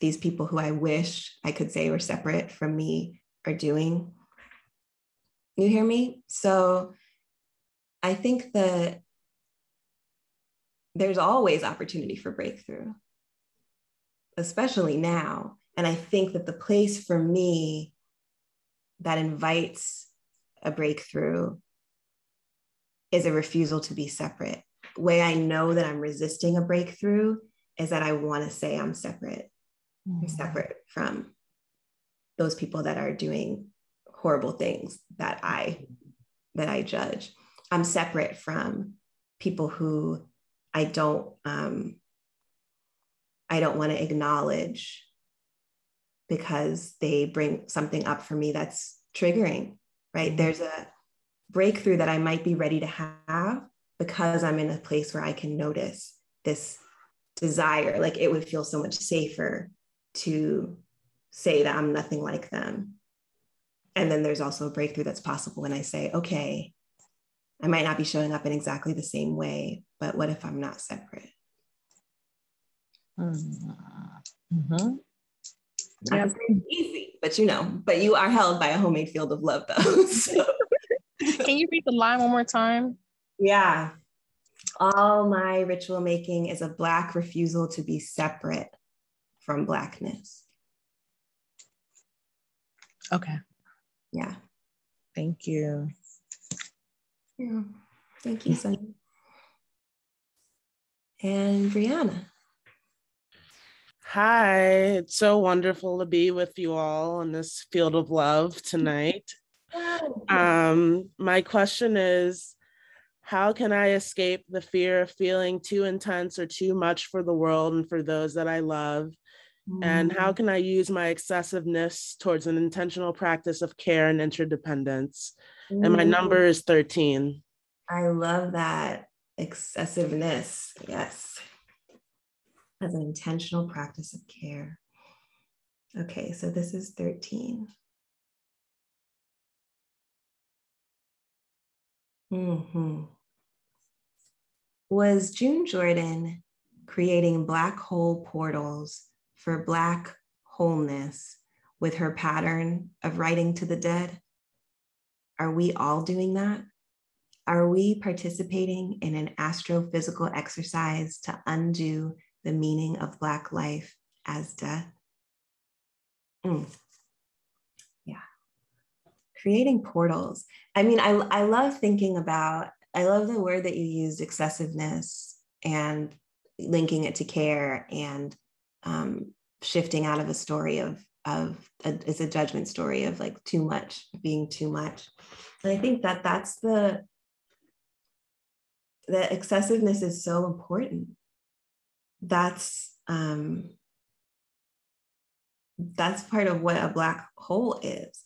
these people who I wish I could say were separate from me are doing. You hear me? So I think that there's always opportunity for breakthrough, especially now. And I think that the place for me that invites a breakthrough is a refusal to be separate. The way I know that I'm resisting a breakthrough is that I want to say I'm separate. Mm-hmm. I'm separate from those people that are doing horrible things that I that I judge. I'm separate from people who I don't um, I don't want to acknowledge because they bring something up for me that's triggering, right? Mm-hmm. There's a breakthrough that I might be ready to have because I'm in a place where I can notice this desire. Like it would feel so much safer to say that I'm nothing like them. And then there's also a breakthrough that's possible when I say, okay, I might not be showing up in exactly the same way, but what if I'm not separate? Mm-hmm. Yeah, easy, but you know, but you are held by a homemade field of love, though. so. Can you read the line one more time? Yeah. All my ritual making is a Black refusal to be separate from Blackness. Okay. Yeah. Thank you. Yeah. Thank you, Sunny. And Brianna. Hi, it's so wonderful to be with you all in this field of love tonight. um, my question is how can I escape the fear of feeling too intense or too much for the world and for those that I love? And how mm. can I use my excessiveness towards an intentional practice of care and interdependence? Mm. And my number is 13. I love that excessiveness. Yes. As an intentional practice of care. Okay, so this is 13. Mm-hmm. Was June Jordan creating black hole portals for Black wholeness with her pattern of writing to the dead? Are we all doing that? Are we participating in an astrophysical exercise to undo the meaning of Black life as death? Mm. Yeah. Creating portals. I mean, I, I love thinking about, I love the word that you used, excessiveness, and linking it to care and um, shifting out of a story of of a, it's a judgment story of like too much being too much. And i think that that's the the excessiveness is so important. That's um that's part of what a black hole is.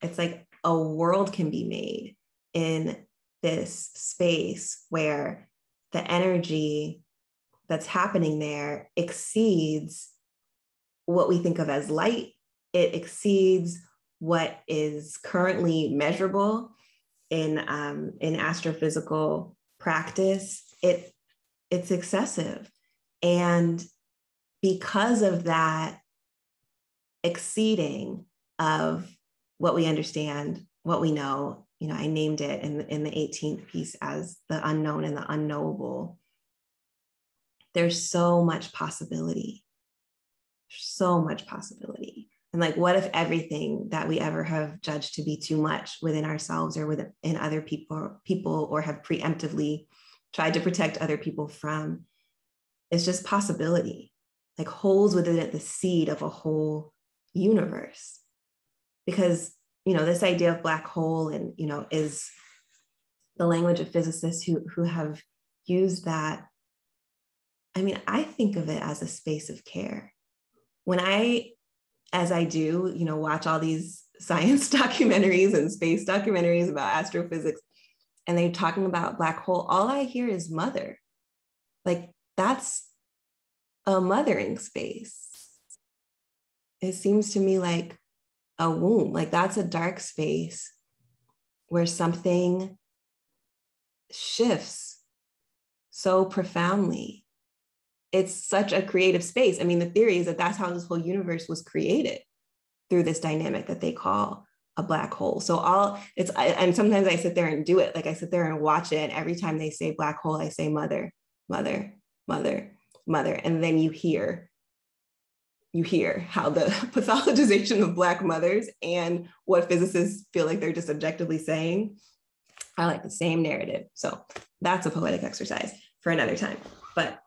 It's like a world can be made in this space where the energy that's happening there exceeds what we think of as light. It exceeds what is currently measurable in, um, in astrophysical practice. It, it's excessive. And because of that exceeding of what we understand, what we know, you know, I named it in, in the 18th piece as the unknown and the unknowable there's so much possibility. So much possibility. And like what if everything that we ever have judged to be too much within ourselves or within other people people or have preemptively tried to protect other people from is just possibility like holds within it the seed of a whole universe. Because you know this idea of black hole and you know is the language of physicists who who have used that I mean, I think of it as a space of care. When I, as I do, you know, watch all these science documentaries and space documentaries about astrophysics, and they're talking about black hole, all I hear is mother. Like that's a mothering space. It seems to me like a womb, like that's a dark space where something shifts so profoundly it's such a creative space. I mean, the theory is that that's how this whole universe was created through this dynamic that they call a black hole. So all it's and sometimes I sit there and do it. Like I sit there and watch it. And every time they say black hole, I say mother, mother, mother, mother. And then you hear, you hear how the pathologization of black mothers and what physicists feel like they're just objectively saying are like the same narrative. So that's a poetic exercise for another time. But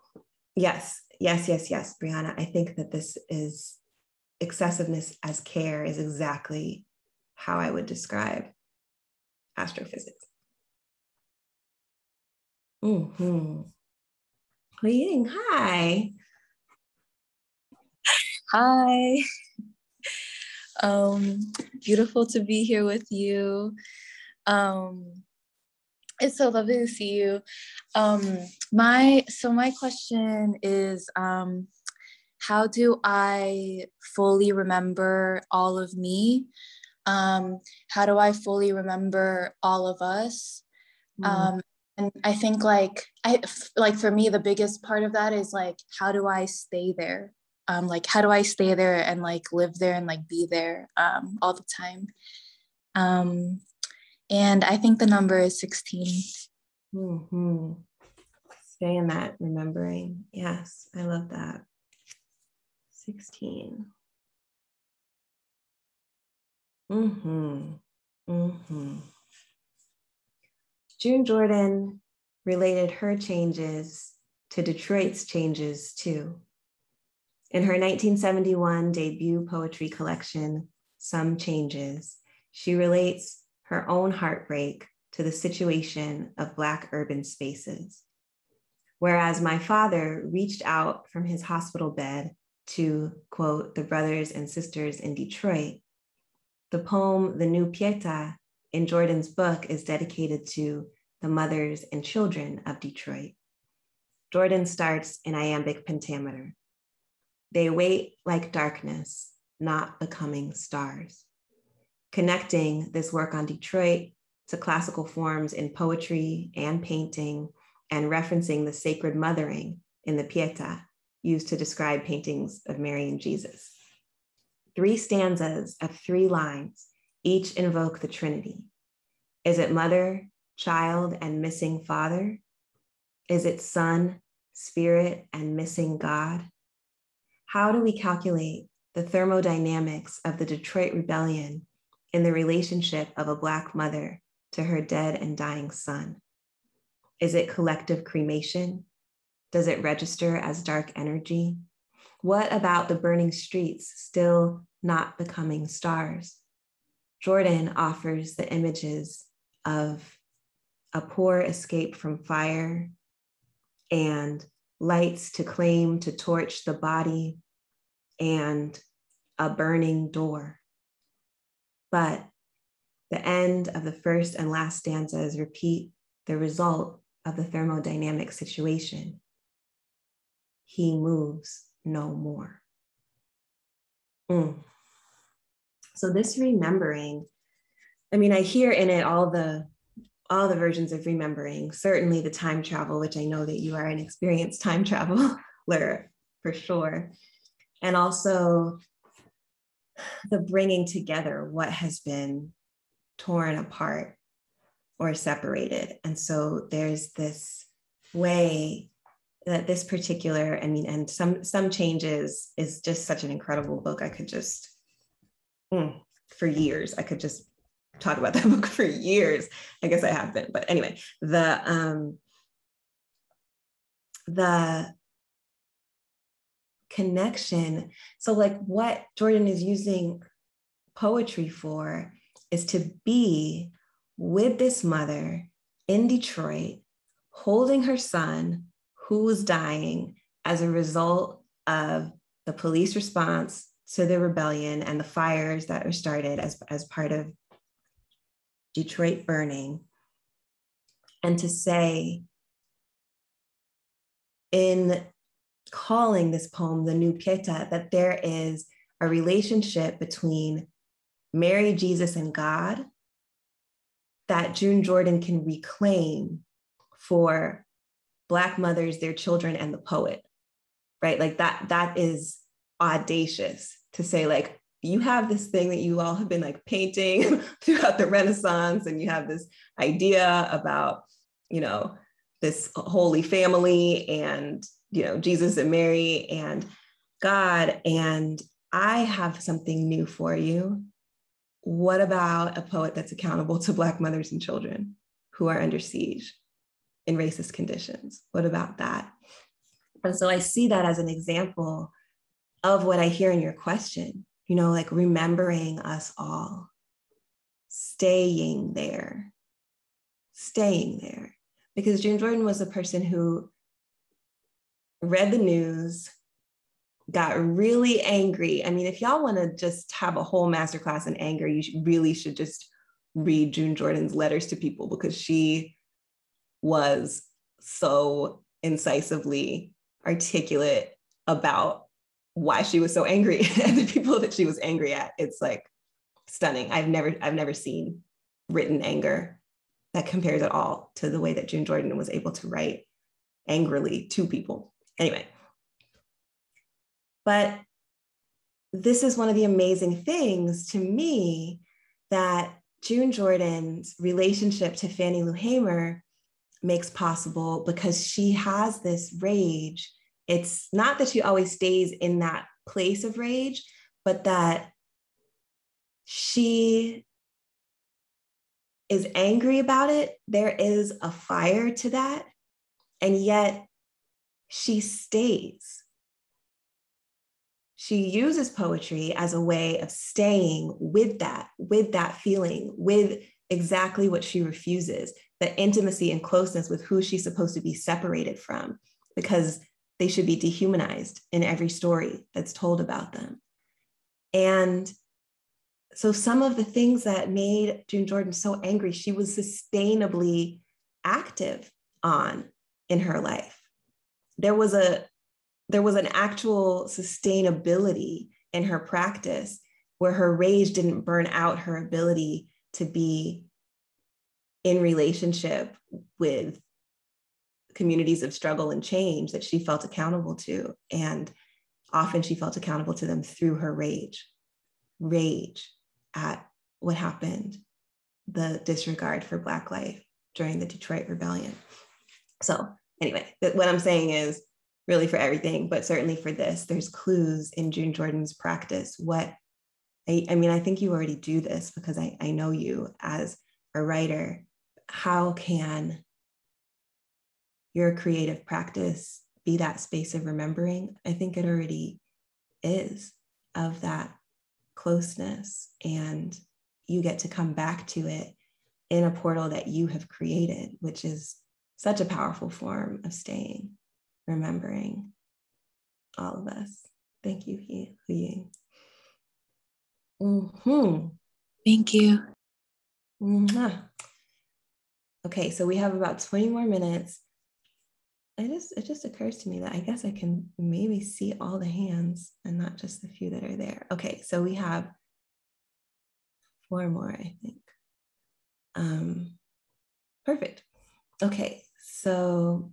Yes, yes, yes, yes, Brianna. I think that this is excessiveness as care is exactly how I would describe astrophysics. Mm-hmm. Ying, hi. Hi. Um, beautiful to be here with you. Um, it's so lovely to see you. Um, my so my question is, um, how do I fully remember all of me? Um, how do I fully remember all of us? Mm. Um, and I think like I like for me the biggest part of that is like how do I stay there? Um, like how do I stay there and like live there and like be there um, all the time? Um, and I think the number is 16. Mm-hmm. Stay in that remembering. Yes, I love that. 16. Mm-hmm. Mm-hmm. June Jordan related her changes to Detroit's changes too. In her 1971 debut poetry collection, Some Changes, she relates her own heartbreak to the situation of Black urban spaces. Whereas my father reached out from his hospital bed to quote the brothers and sisters in Detroit, the poem The New Pieta in Jordan's book is dedicated to the mothers and children of Detroit. Jordan starts in iambic pentameter. They wait like darkness, not becoming stars. Connecting this work on Detroit to classical forms in poetry and painting, and referencing the sacred mothering in the Pieta used to describe paintings of Mary and Jesus. Three stanzas of three lines each invoke the Trinity. Is it mother, child, and missing father? Is it son, spirit, and missing God? How do we calculate the thermodynamics of the Detroit Rebellion in the relationship of a Black mother to her dead and dying son? Is it collective cremation? Does it register as dark energy? What about the burning streets still not becoming stars? Jordan offers the images of a poor escape from fire and lights to claim to torch the body and a burning door. But the end of the first and last stanzas repeat the result of the thermodynamic situation. He moves no more. Mm. So this remembering, I mean, I hear in it all the all the versions of remembering, certainly the time travel, which I know that you are an experienced time traveler for sure. And also the bringing together what has been torn apart or separated. And so there's this way that this particular, I mean, and some some changes is just such an incredible book. I could just mm, for years, I could just talk about that book for years. I guess I have been, but anyway, the um the connection. So like what Jordan is using poetry for is to be with this mother in Detroit, holding her son who was dying as a result of the police response to the rebellion and the fires that were started as, as part of Detroit burning. And to say, in calling this poem the New Pieta, that there is a relationship between Mary, Jesus, and God that June Jordan can reclaim for Black mothers, their children, and the poet, right? Like that, that is audacious to say, like, you have this thing that you all have been like painting throughout the Renaissance, and you have this idea about, you know, this holy family and, you know, Jesus and Mary and God. And I have something new for you what about a poet that's accountable to Black mothers and children who are under siege in racist conditions? What about that? And so I see that as an example of what I hear in your question, you know, like remembering us all, staying there, staying there. Because June Jordan was a person who read the news, got really angry. I mean, if y'all want to just have a whole masterclass in anger, you really should just read June Jordan's letters to people because she was so incisively articulate about why she was so angry at the people that she was angry at. It's like stunning. I've never I've never seen written anger that compares at all to the way that June Jordan was able to write angrily to people. Anyway, but this is one of the amazing things to me that June Jordan's relationship to Fannie Lou Hamer makes possible because she has this rage. It's not that she always stays in that place of rage, but that she is angry about it. There is a fire to that. And yet she stays she uses poetry as a way of staying with that with that feeling with exactly what she refuses the intimacy and closeness with who she's supposed to be separated from, because they should be dehumanized in every story that's told about them. And so, some of the things that made June Jordan so angry, she was sustainably active on in her life. There was a there was an actual sustainability in her practice where her rage didn't burn out her ability to be in relationship with communities of struggle and change that she felt accountable to. And often she felt accountable to them through her rage, rage at what happened, the disregard for Black life during the Detroit Rebellion. So, anyway, what I'm saying is really for everything, but certainly for this, there's clues in June Jordan's practice. What I, I mean, I think you already do this because I, I know you as a writer. How can your creative practice be that space of remembering? I think it already is of that closeness, and you get to come back to it in a portal that you have created, which is such a powerful form of staying remembering all of us. Thank you, Hu Ying. Mm-hmm. Thank you. Mm-hmm. Okay, so we have about 20 more minutes. I just it just occurs to me that I guess I can maybe see all the hands and not just the few that are there. Okay, so we have four more, I think. Um, perfect. Okay, so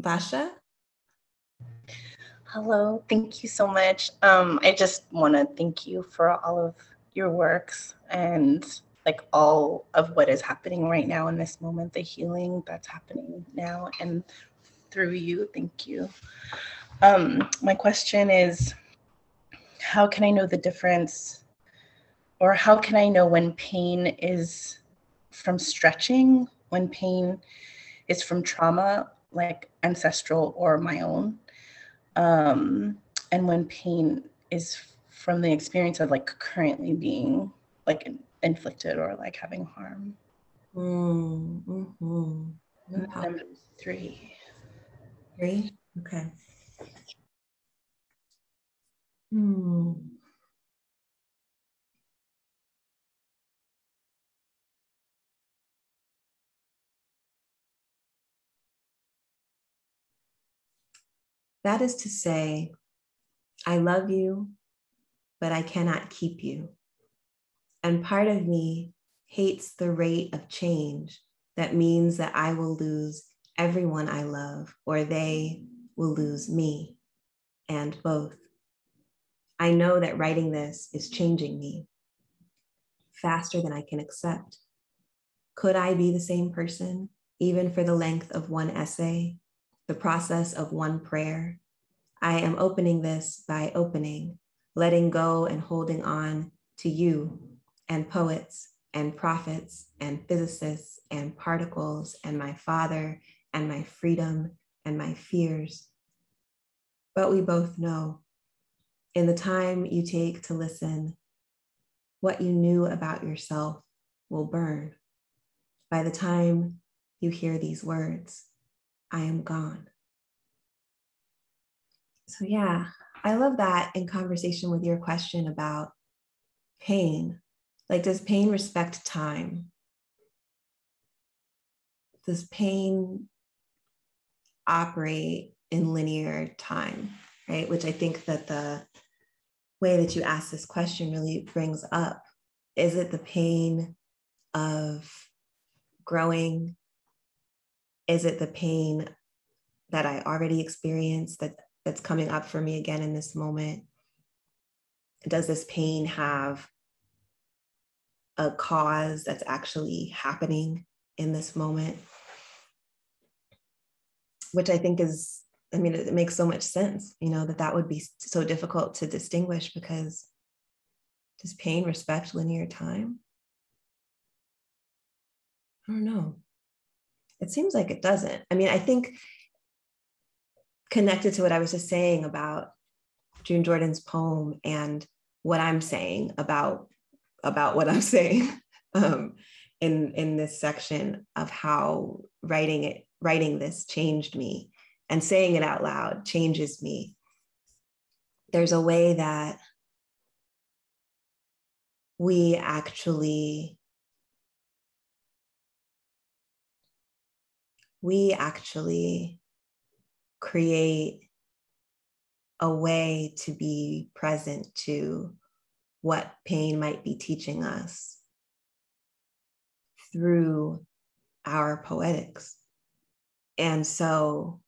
Basha? Hello, thank you so much. Um, I just want to thank you for all of your works and like all of what is happening right now in this moment, the healing that's happening now and through you. Thank you. Um, my question is how can I know the difference or how can I know when pain is from stretching, when pain is from trauma, like ancestral or my own. Um, and when pain is from the experience of like currently being like inflicted or like having harm. Mm, hmm Number three. Three? Okay. Hmm. That is to say, I love you, but I cannot keep you. And part of me hates the rate of change that means that I will lose everyone I love or they will lose me, and both. I know that writing this is changing me faster than I can accept. Could I be the same person, even for the length of one essay, the process of one prayer. I am opening this by opening, letting go and holding on to you and poets and prophets and physicists and particles and my father and my freedom and my fears. But we both know in the time you take to listen, what you knew about yourself will burn. By the time you hear these words, I am gone. So, yeah, I love that in conversation with your question about pain. Like, does pain respect time? Does pain operate in linear time, right? Which I think that the way that you ask this question really brings up. Is it the pain of growing is it the pain that I already experienced that that's coming up for me again in this moment? Does this pain have a cause that's actually happening in this moment? Which I think is, I mean, it makes so much sense, you know, that that would be so difficult to distinguish because does pain respect linear time? I don't know. It seems like it doesn't. I mean, I think connected to what I was just saying about June Jordan's poem and what I'm saying about about what I'm saying. um, in in this section of how writing it writing this changed me and saying it out loud changes me there's a way that we actually we actually create a way to be present to what pain might be teaching us through our poetics. And so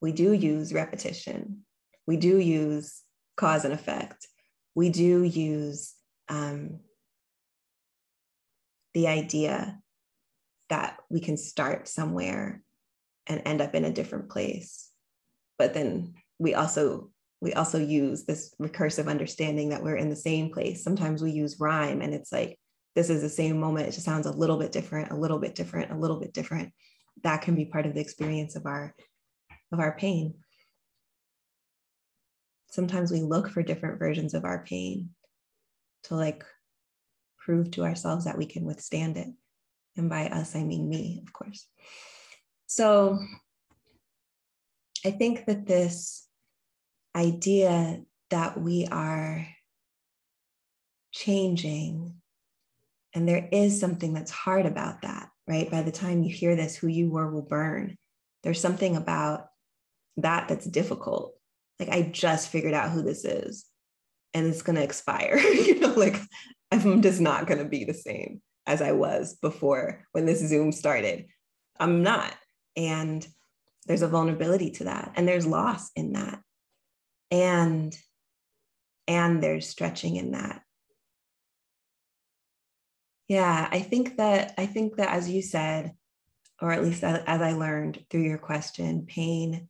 we do use repetition, we do use cause and effect, we do use um, the idea that we can start somewhere and end up in a different place. But then we also we also use this recursive understanding that we're in the same place. Sometimes we use rhyme and it's like this is the same moment. It just sounds a little bit different, a little bit different, a little bit different. That can be part of the experience of our of our pain. Sometimes we look for different versions of our pain to like prove to ourselves that we can withstand it. And by us, I mean me, of course. So I think that this idea that we are changing and there is something that's hard about that, right? By the time you hear this, who you were will burn. There's something about that that's difficult. Like, I just figured out who this is and it's going to expire. you know, like, I'm just not going to be the same as I was before when this Zoom started. I'm not. And there's a vulnerability to that. And there's loss in that. And and there's stretching in that yeah, I think that I think that as you said, or at least as, I learned through your question, pain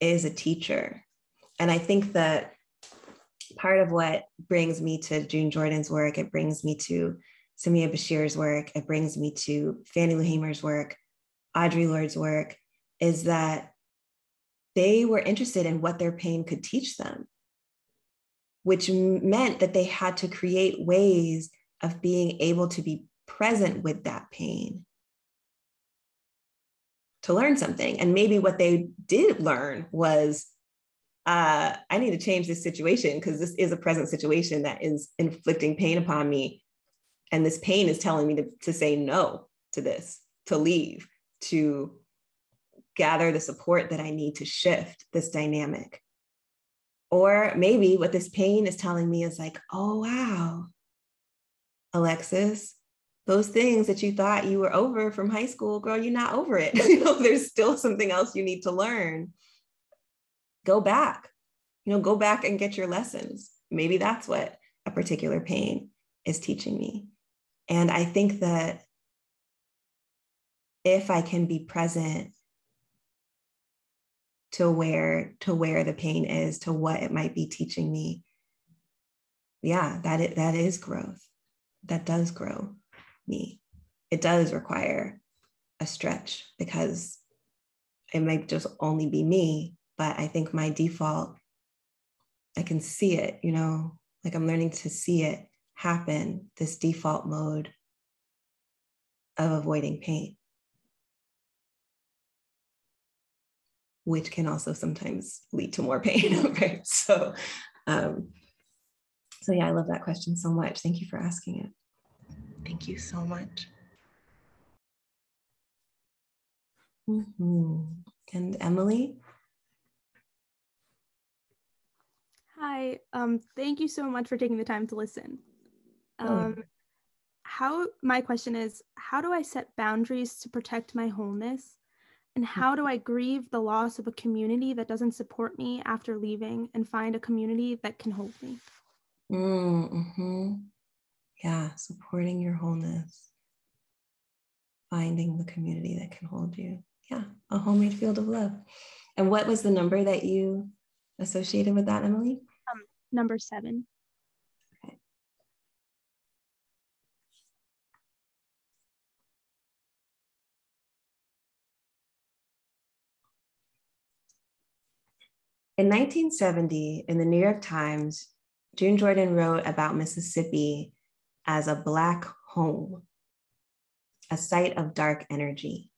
is a teacher. And I think that part of what brings me to June Jordan's work, it brings me to Samiya Bashir's work, it brings me to Fannie Lou Hamer's work, Audre Lorde's work, is that they were interested in what their pain could teach them, which meant that they had to create ways of being able to be present with that pain to learn something. And maybe what they did learn was uh, I need to change this situation because this is a present situation that is inflicting pain upon me. And this pain is telling me to, to say no to this, to leave, to gather the support that I need to shift this dynamic. Or maybe what this pain is telling me is like, oh, wow, Alexis, those things that you thought you were over from high school, girl, you're not over it. you know, there's still something else you need to learn. Go back, you know, go back and get your lessons. Maybe that's what a particular pain is teaching me. And I think that if I can be present to where to where the pain is, to what it might be teaching me, yeah, that it, that is growth that does grow me. It does require a stretch because it might just only be me, but I think my default, I can see it, you know, like I'm learning to see it happen, this default mode of avoiding pain, which can also sometimes lead to more pain, right? So, um, so yeah, I love that question so much. Thank you for asking it. Thank you so much. Mm-hmm. And Emily? Hi, um, thank you so much for taking the time to listen. Um, oh. How my question is, how do I set boundaries to protect my wholeness? And how do I grieve the loss of a community that doesn't support me after leaving and find a community that can hold me? Mm-hmm. Yeah, supporting your wholeness, finding the community that can hold you. Yeah, a homemade field of love. And what was the number that you associated with that, Emily? Um, number seven. In 1970, in the New York Times, June Jordan wrote about Mississippi as a Black home, a site of dark energy.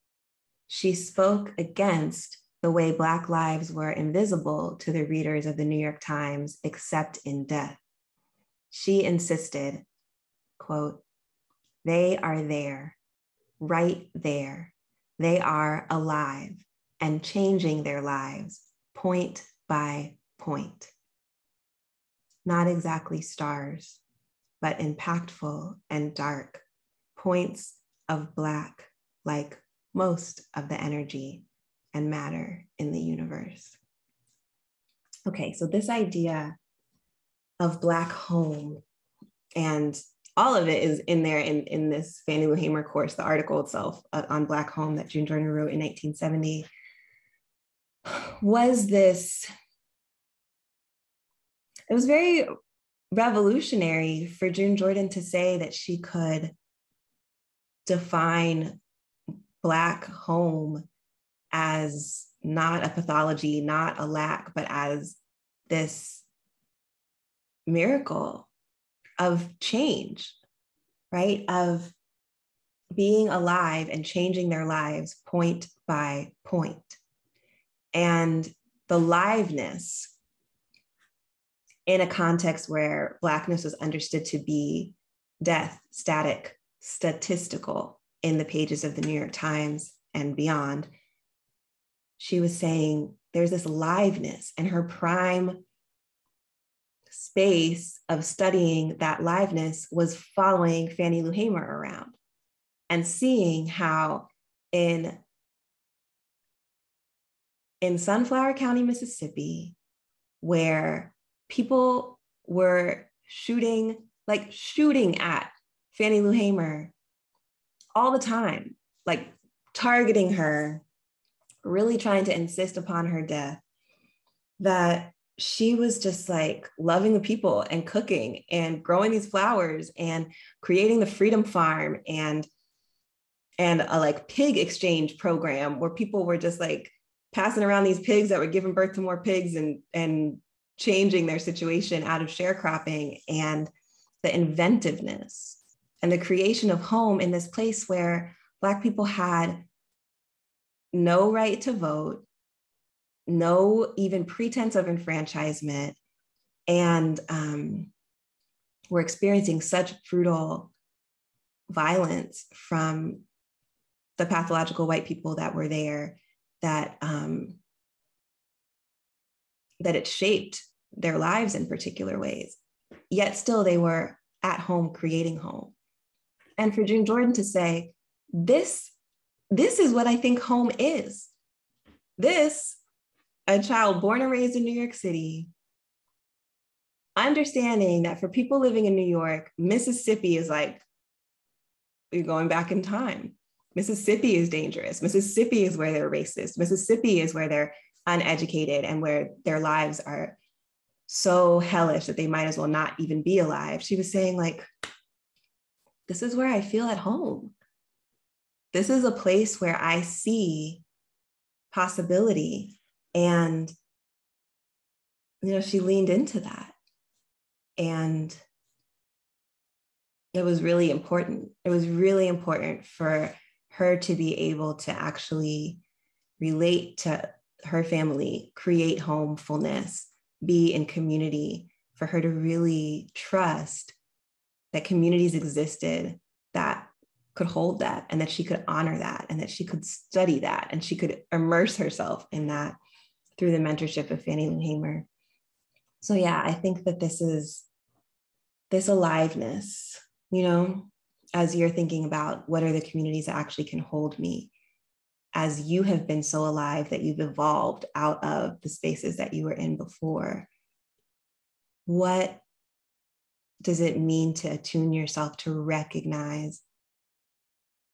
She spoke against the way Black lives were invisible to the readers of the New York Times except in death. She insisted, quote, they are there, right there. They are alive and changing their lives point by point. Not exactly stars, but impactful and dark points of Black, like most of the energy and matter in the universe. Okay, so this idea of Black home and all of it is in there in, in this Fannie Lou Hamer course, the article itself uh, on Black home that June Jordan wrote in 1970 was this, it was very revolutionary for June Jordan to say that she could define Black home as not a pathology, not a lack, but as this miracle of change, right? Of being alive and changing their lives point by point. And the liveness in a context where Blackness was understood to be death, static, statistical in the pages of the New York Times and beyond, she was saying there's this liveness and her prime space of studying that liveness was following Fannie Lou Hamer around and seeing how in in Sunflower County, Mississippi, where people were shooting, like shooting at Fannie Lou Hamer all the time, like targeting her, really trying to insist upon her death, that she was just like loving the people and cooking and growing these flowers and creating the freedom farm and and a like pig exchange program where people were just like passing around these pigs that were giving birth to more pigs and and changing their situation out of sharecropping and the inventiveness and the creation of home in this place where black people had no right to vote no even pretense of enfranchisement, and um, we're experiencing such brutal violence from the pathological white people that were there that um, that it shaped their lives in particular ways. Yet still they were at home creating home. And for June Jordan to say, this, this is what I think home is. This a child born and raised in New York City, understanding that for people living in New York, Mississippi is like, you're going back in time. Mississippi is dangerous. Mississippi is where they're racist. Mississippi is where they're uneducated and where their lives are so hellish that they might as well not even be alive. She was saying, like, this is where I feel at home. This is a place where I see possibility and, you know, she leaned into that. And it was really important. It was really important for her to be able to actually relate to her family, create homefulness, be in community, for her to really trust that communities existed that could hold that and that she could honor that and that she could study that and she could immerse herself in that through the mentorship of Fannie Lou Hamer. So yeah, I think that this is this aliveness, you know, as you're thinking about what are the communities that actually can hold me, as you have been so alive that you've evolved out of the spaces that you were in before. What does it mean to attune yourself to recognize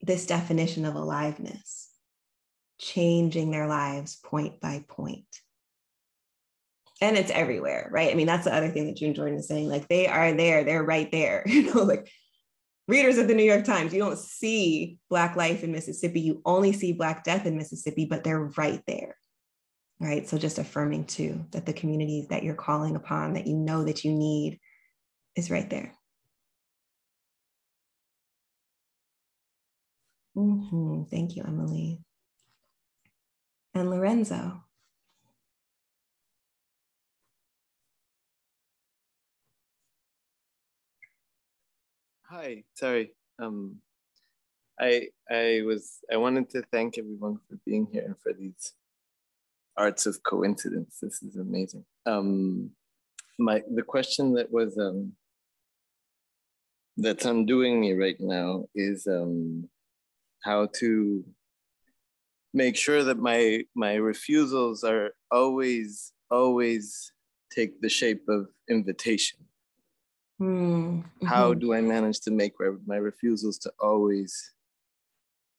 this definition of aliveness? changing their lives point by. And it's everywhere, right? I mean, that's the other thing that June Jordan is saying. Like they are there, they're right there. You know, like readers of the New York Times, you don't see Black life in Mississippi. You only see Black death in Mississippi, but they're right there. Right. So just affirming too that the communities that you're calling upon, that you know that you need, is right there. Mm-hmm. Thank you, Emily. And Lorenzo. Hi, sorry. Um, I I was I wanted to thank everyone for being here and for these arts of coincidence. This is amazing. Um, my the question that was um, that's undoing me right now is um, how to make sure that my my refusals are always always take the shape of invitation mm-hmm. how do i manage to make my refusals to always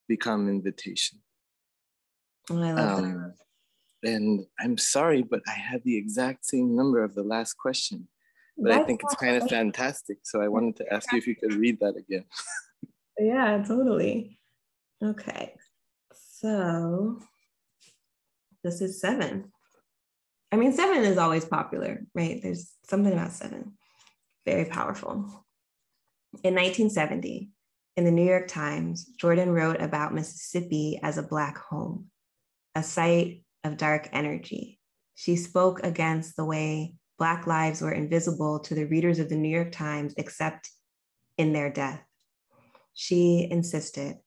become invitation oh, I love um, that. and i'm sorry but i had the exact same number of the last question but That's i think it's kind of fantastic so i wanted to ask you if you could read that again yeah totally Okay, so this is seven. I mean, seven is always popular, right? There's something about seven, very powerful. In 1970, in the New York Times, Jordan wrote about Mississippi as a Black home, a site of dark energy. She spoke against the way Black lives were invisible to the readers of the New York Times except in their death. She insisted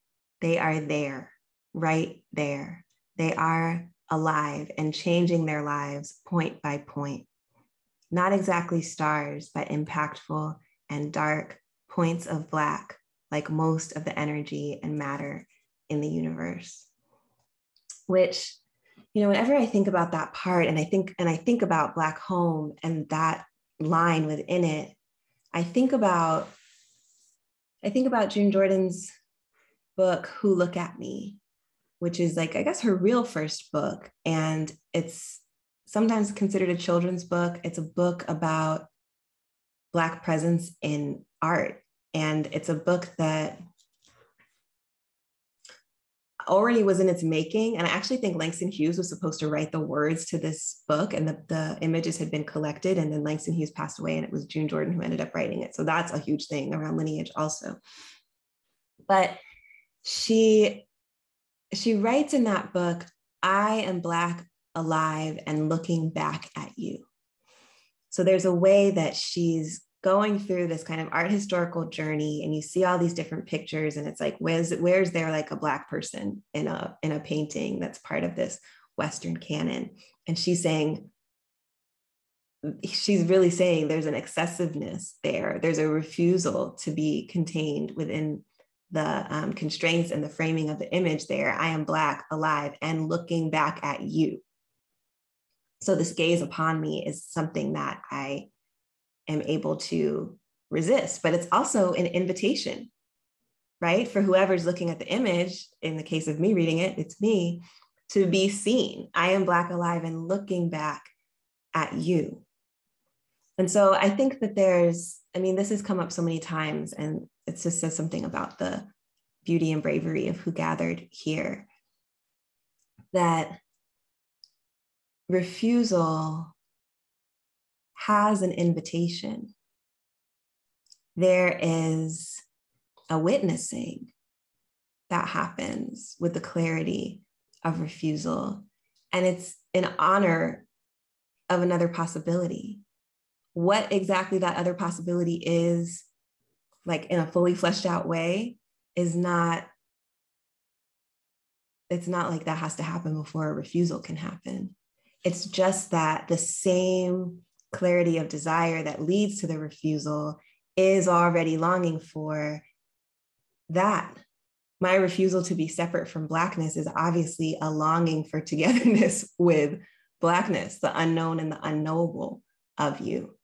they are there, right there. They are alive and changing their lives point by point. Not exactly stars, but impactful and dark points of black, like most of the energy and matter in the universe. Which, you know, whenever I think about that part and I think and I think about Black Home and that line within it, I think about I think about June Jordan's book, Who Look at Me, which is like, I guess, her real first book. And it's sometimes considered a children's book. It's a book about Black presence in art. And it's a book that already was in its making. And I actually think Langston Hughes was supposed to write the words to this book, and the, the images had been collected. And then Langston Hughes passed away, and it was June Jordan who ended up writing it. So that's a huge thing around lineage, also. But she she writes in that book i am black alive and looking back at you so there's a way that she's going through this kind of art historical journey and you see all these different pictures and it's like where's where's there like a black person in a in a painting that's part of this western canon and she's saying she's really saying there's an excessiveness there there's a refusal to be contained within the um, constraints and the framing of the image there. I am Black, alive, and looking back at you. So, this gaze upon me is something that I am able to resist, but it's also an invitation, right? For whoever's looking at the image, in the case of me reading it, it's me, to be seen. I am Black, alive, and looking back at you. And so I think that there's, I mean, this has come up so many times, and it just says something about the beauty and bravery of who gathered here. That refusal has an invitation. There is a witnessing that happens with the clarity of refusal. And it's in honor of another possibility. What exactly that other possibility is like in a fully fleshed out way is not it's not like that has to happen before a refusal can happen it's just that the same clarity of desire that leads to the refusal is already longing for that. My refusal to be separate from blackness is obviously a longing for togetherness with blackness the unknown and the unknowable of you.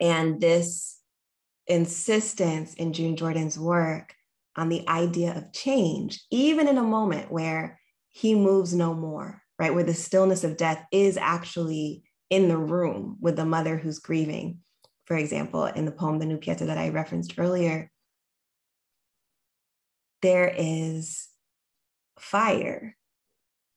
And this insistence in June Jordan's work on the idea of change, even in a moment where he moves no more, right? Where the stillness of death is actually in the room with the mother who's grieving. For example, in the poem, The New Pieta, that I referenced earlier, there is fire,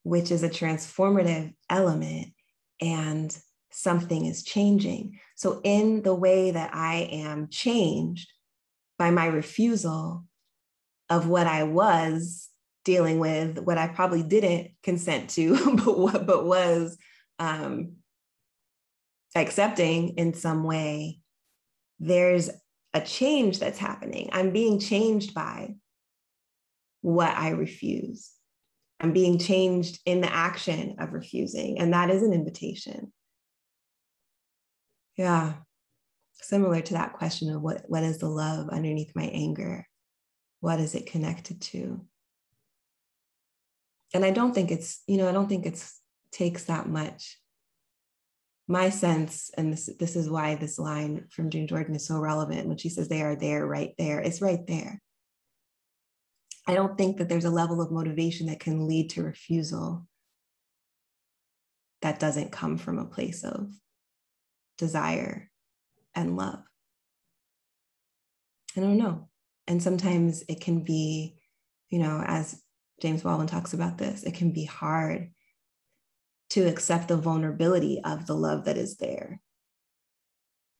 which is a transformative element. And something is changing. So, in the way that I am changed by my refusal of what I was dealing with, what I probably didn't consent to, but what but was um, accepting in some way, there's a change that's happening. I'm being changed by what I refuse. I'm being changed in the action of refusing. And that is an invitation. Yeah. Similar to that question of what, what is the love underneath my anger? What is it connected to? And I don't think it's, you know, I don't think it's takes that much. My sense, and this, this is why this line from June Jordan is so relevant when she says they are there, right there, it's right there. I don't think that there's a level of motivation that can lead to refusal that doesn't come from a place of desire and love. I don't know. And sometimes it can be, you know, as James Baldwin talks about this, it can be hard to accept the vulnerability of the love that is there.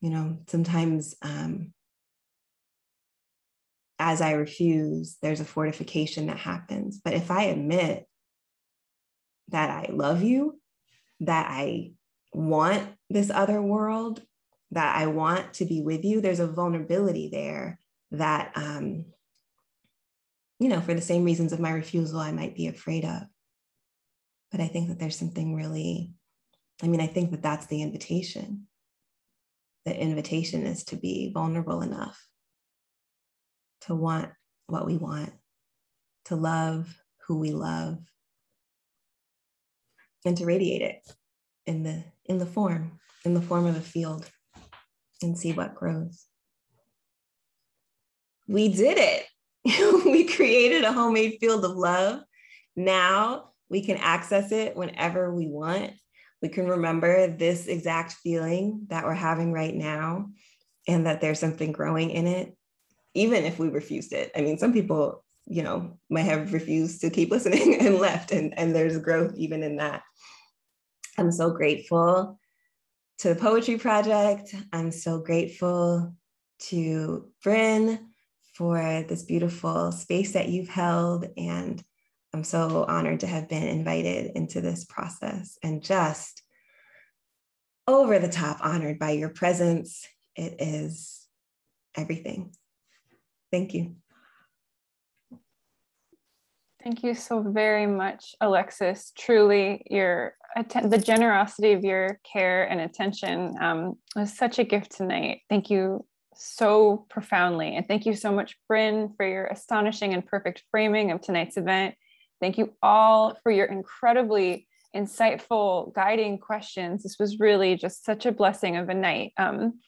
You know, sometimes um, as I refuse, there's a fortification that happens. But if I admit that I love you, that I want this other world, that I want to be with you, there's a vulnerability there that, um, you know, for the same reasons of my refusal, I might be afraid of. But I think that there's something really, I mean, I think that that's the invitation. The invitation is to be vulnerable enough to want what we want, to love who we love, and to radiate it in the in the form, in the form of a field, and see what grows. We did it. we created a homemade field of love. Now we can access it whenever we want. We can remember this exact feeling that we're having right now and that there's something growing in it even if we refused it. I mean, some people, you know, might have refused to keep listening and left, and, and there's growth even in that. I'm so grateful to the Poetry Project. I'm so grateful to Bryn for this beautiful space that you've held. And I'm so honored to have been invited into this process and just over the top honored by your presence. It is everything. Thank you. Thank you so very much, Alexis. Truly, your the generosity of your care and attention um, was such a gift tonight. Thank you so profoundly. And thank you so much, Bryn, for your astonishing and perfect framing of tonight's event. Thank you all for your incredibly insightful guiding questions. This was really just such a blessing of a night. Um,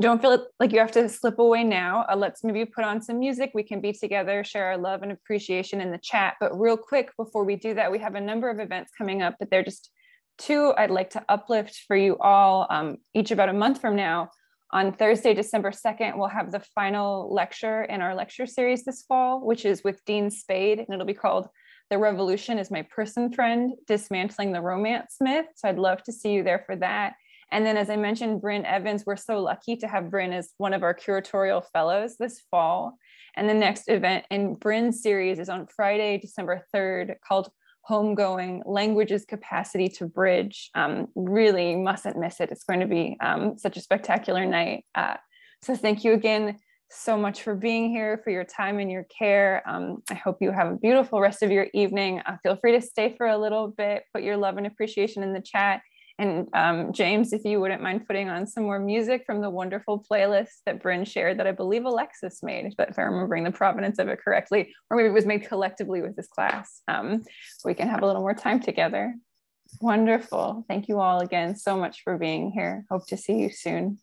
don't feel like you have to slip away now. Uh, let's maybe put on some music. We can be together, share our love and appreciation in the chat. But real quick, before we do that, we have a number of events coming up, but they're just two I'd like to uplift for you all, um, each about a month from now. On Thursday, December 2nd, we'll have the final lecture in our lecture series this fall, which is with Dean Spade, and it'll be called The Revolution is My Person Friend, Dismantling the Romance Myth. So I'd love to see you there for that. And then, as I mentioned, Bryn Evans, we're so lucky to have Bryn as one of our curatorial fellows this fall. And the next event in Bryn's series is on Friday, December 3rd, called Homegoing Languages Capacity to Bridge. Um, really mustn't miss it. It's going to be um, such a spectacular night. Uh, so, thank you again so much for being here, for your time and your care. Um, I hope you have a beautiful rest of your evening. Uh, feel free to stay for a little bit, put your love and appreciation in the chat. And um, James, if you wouldn't mind putting on some more music from the wonderful playlist that Bryn shared that I believe Alexis made, but if I'm remembering the provenance of it correctly, or maybe it was made collectively with this class, um, we can have a little more time together. Wonderful. Thank you all again so much for being here. Hope to see you soon.